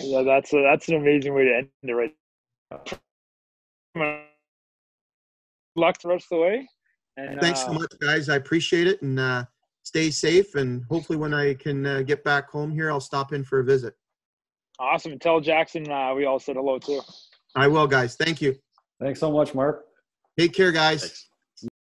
Yeah, that's a, that's an amazing way to end it right. Luck the rest of the way. And, Thanks so uh, much, guys. I appreciate it. And uh, stay safe, and hopefully when I can uh, get back home here, I'll stop in for a visit. Awesome. And tell Jackson uh, we all said hello too. I will, guys. Thank you. Thanks so much, Mark. Take care, guys. Thanks.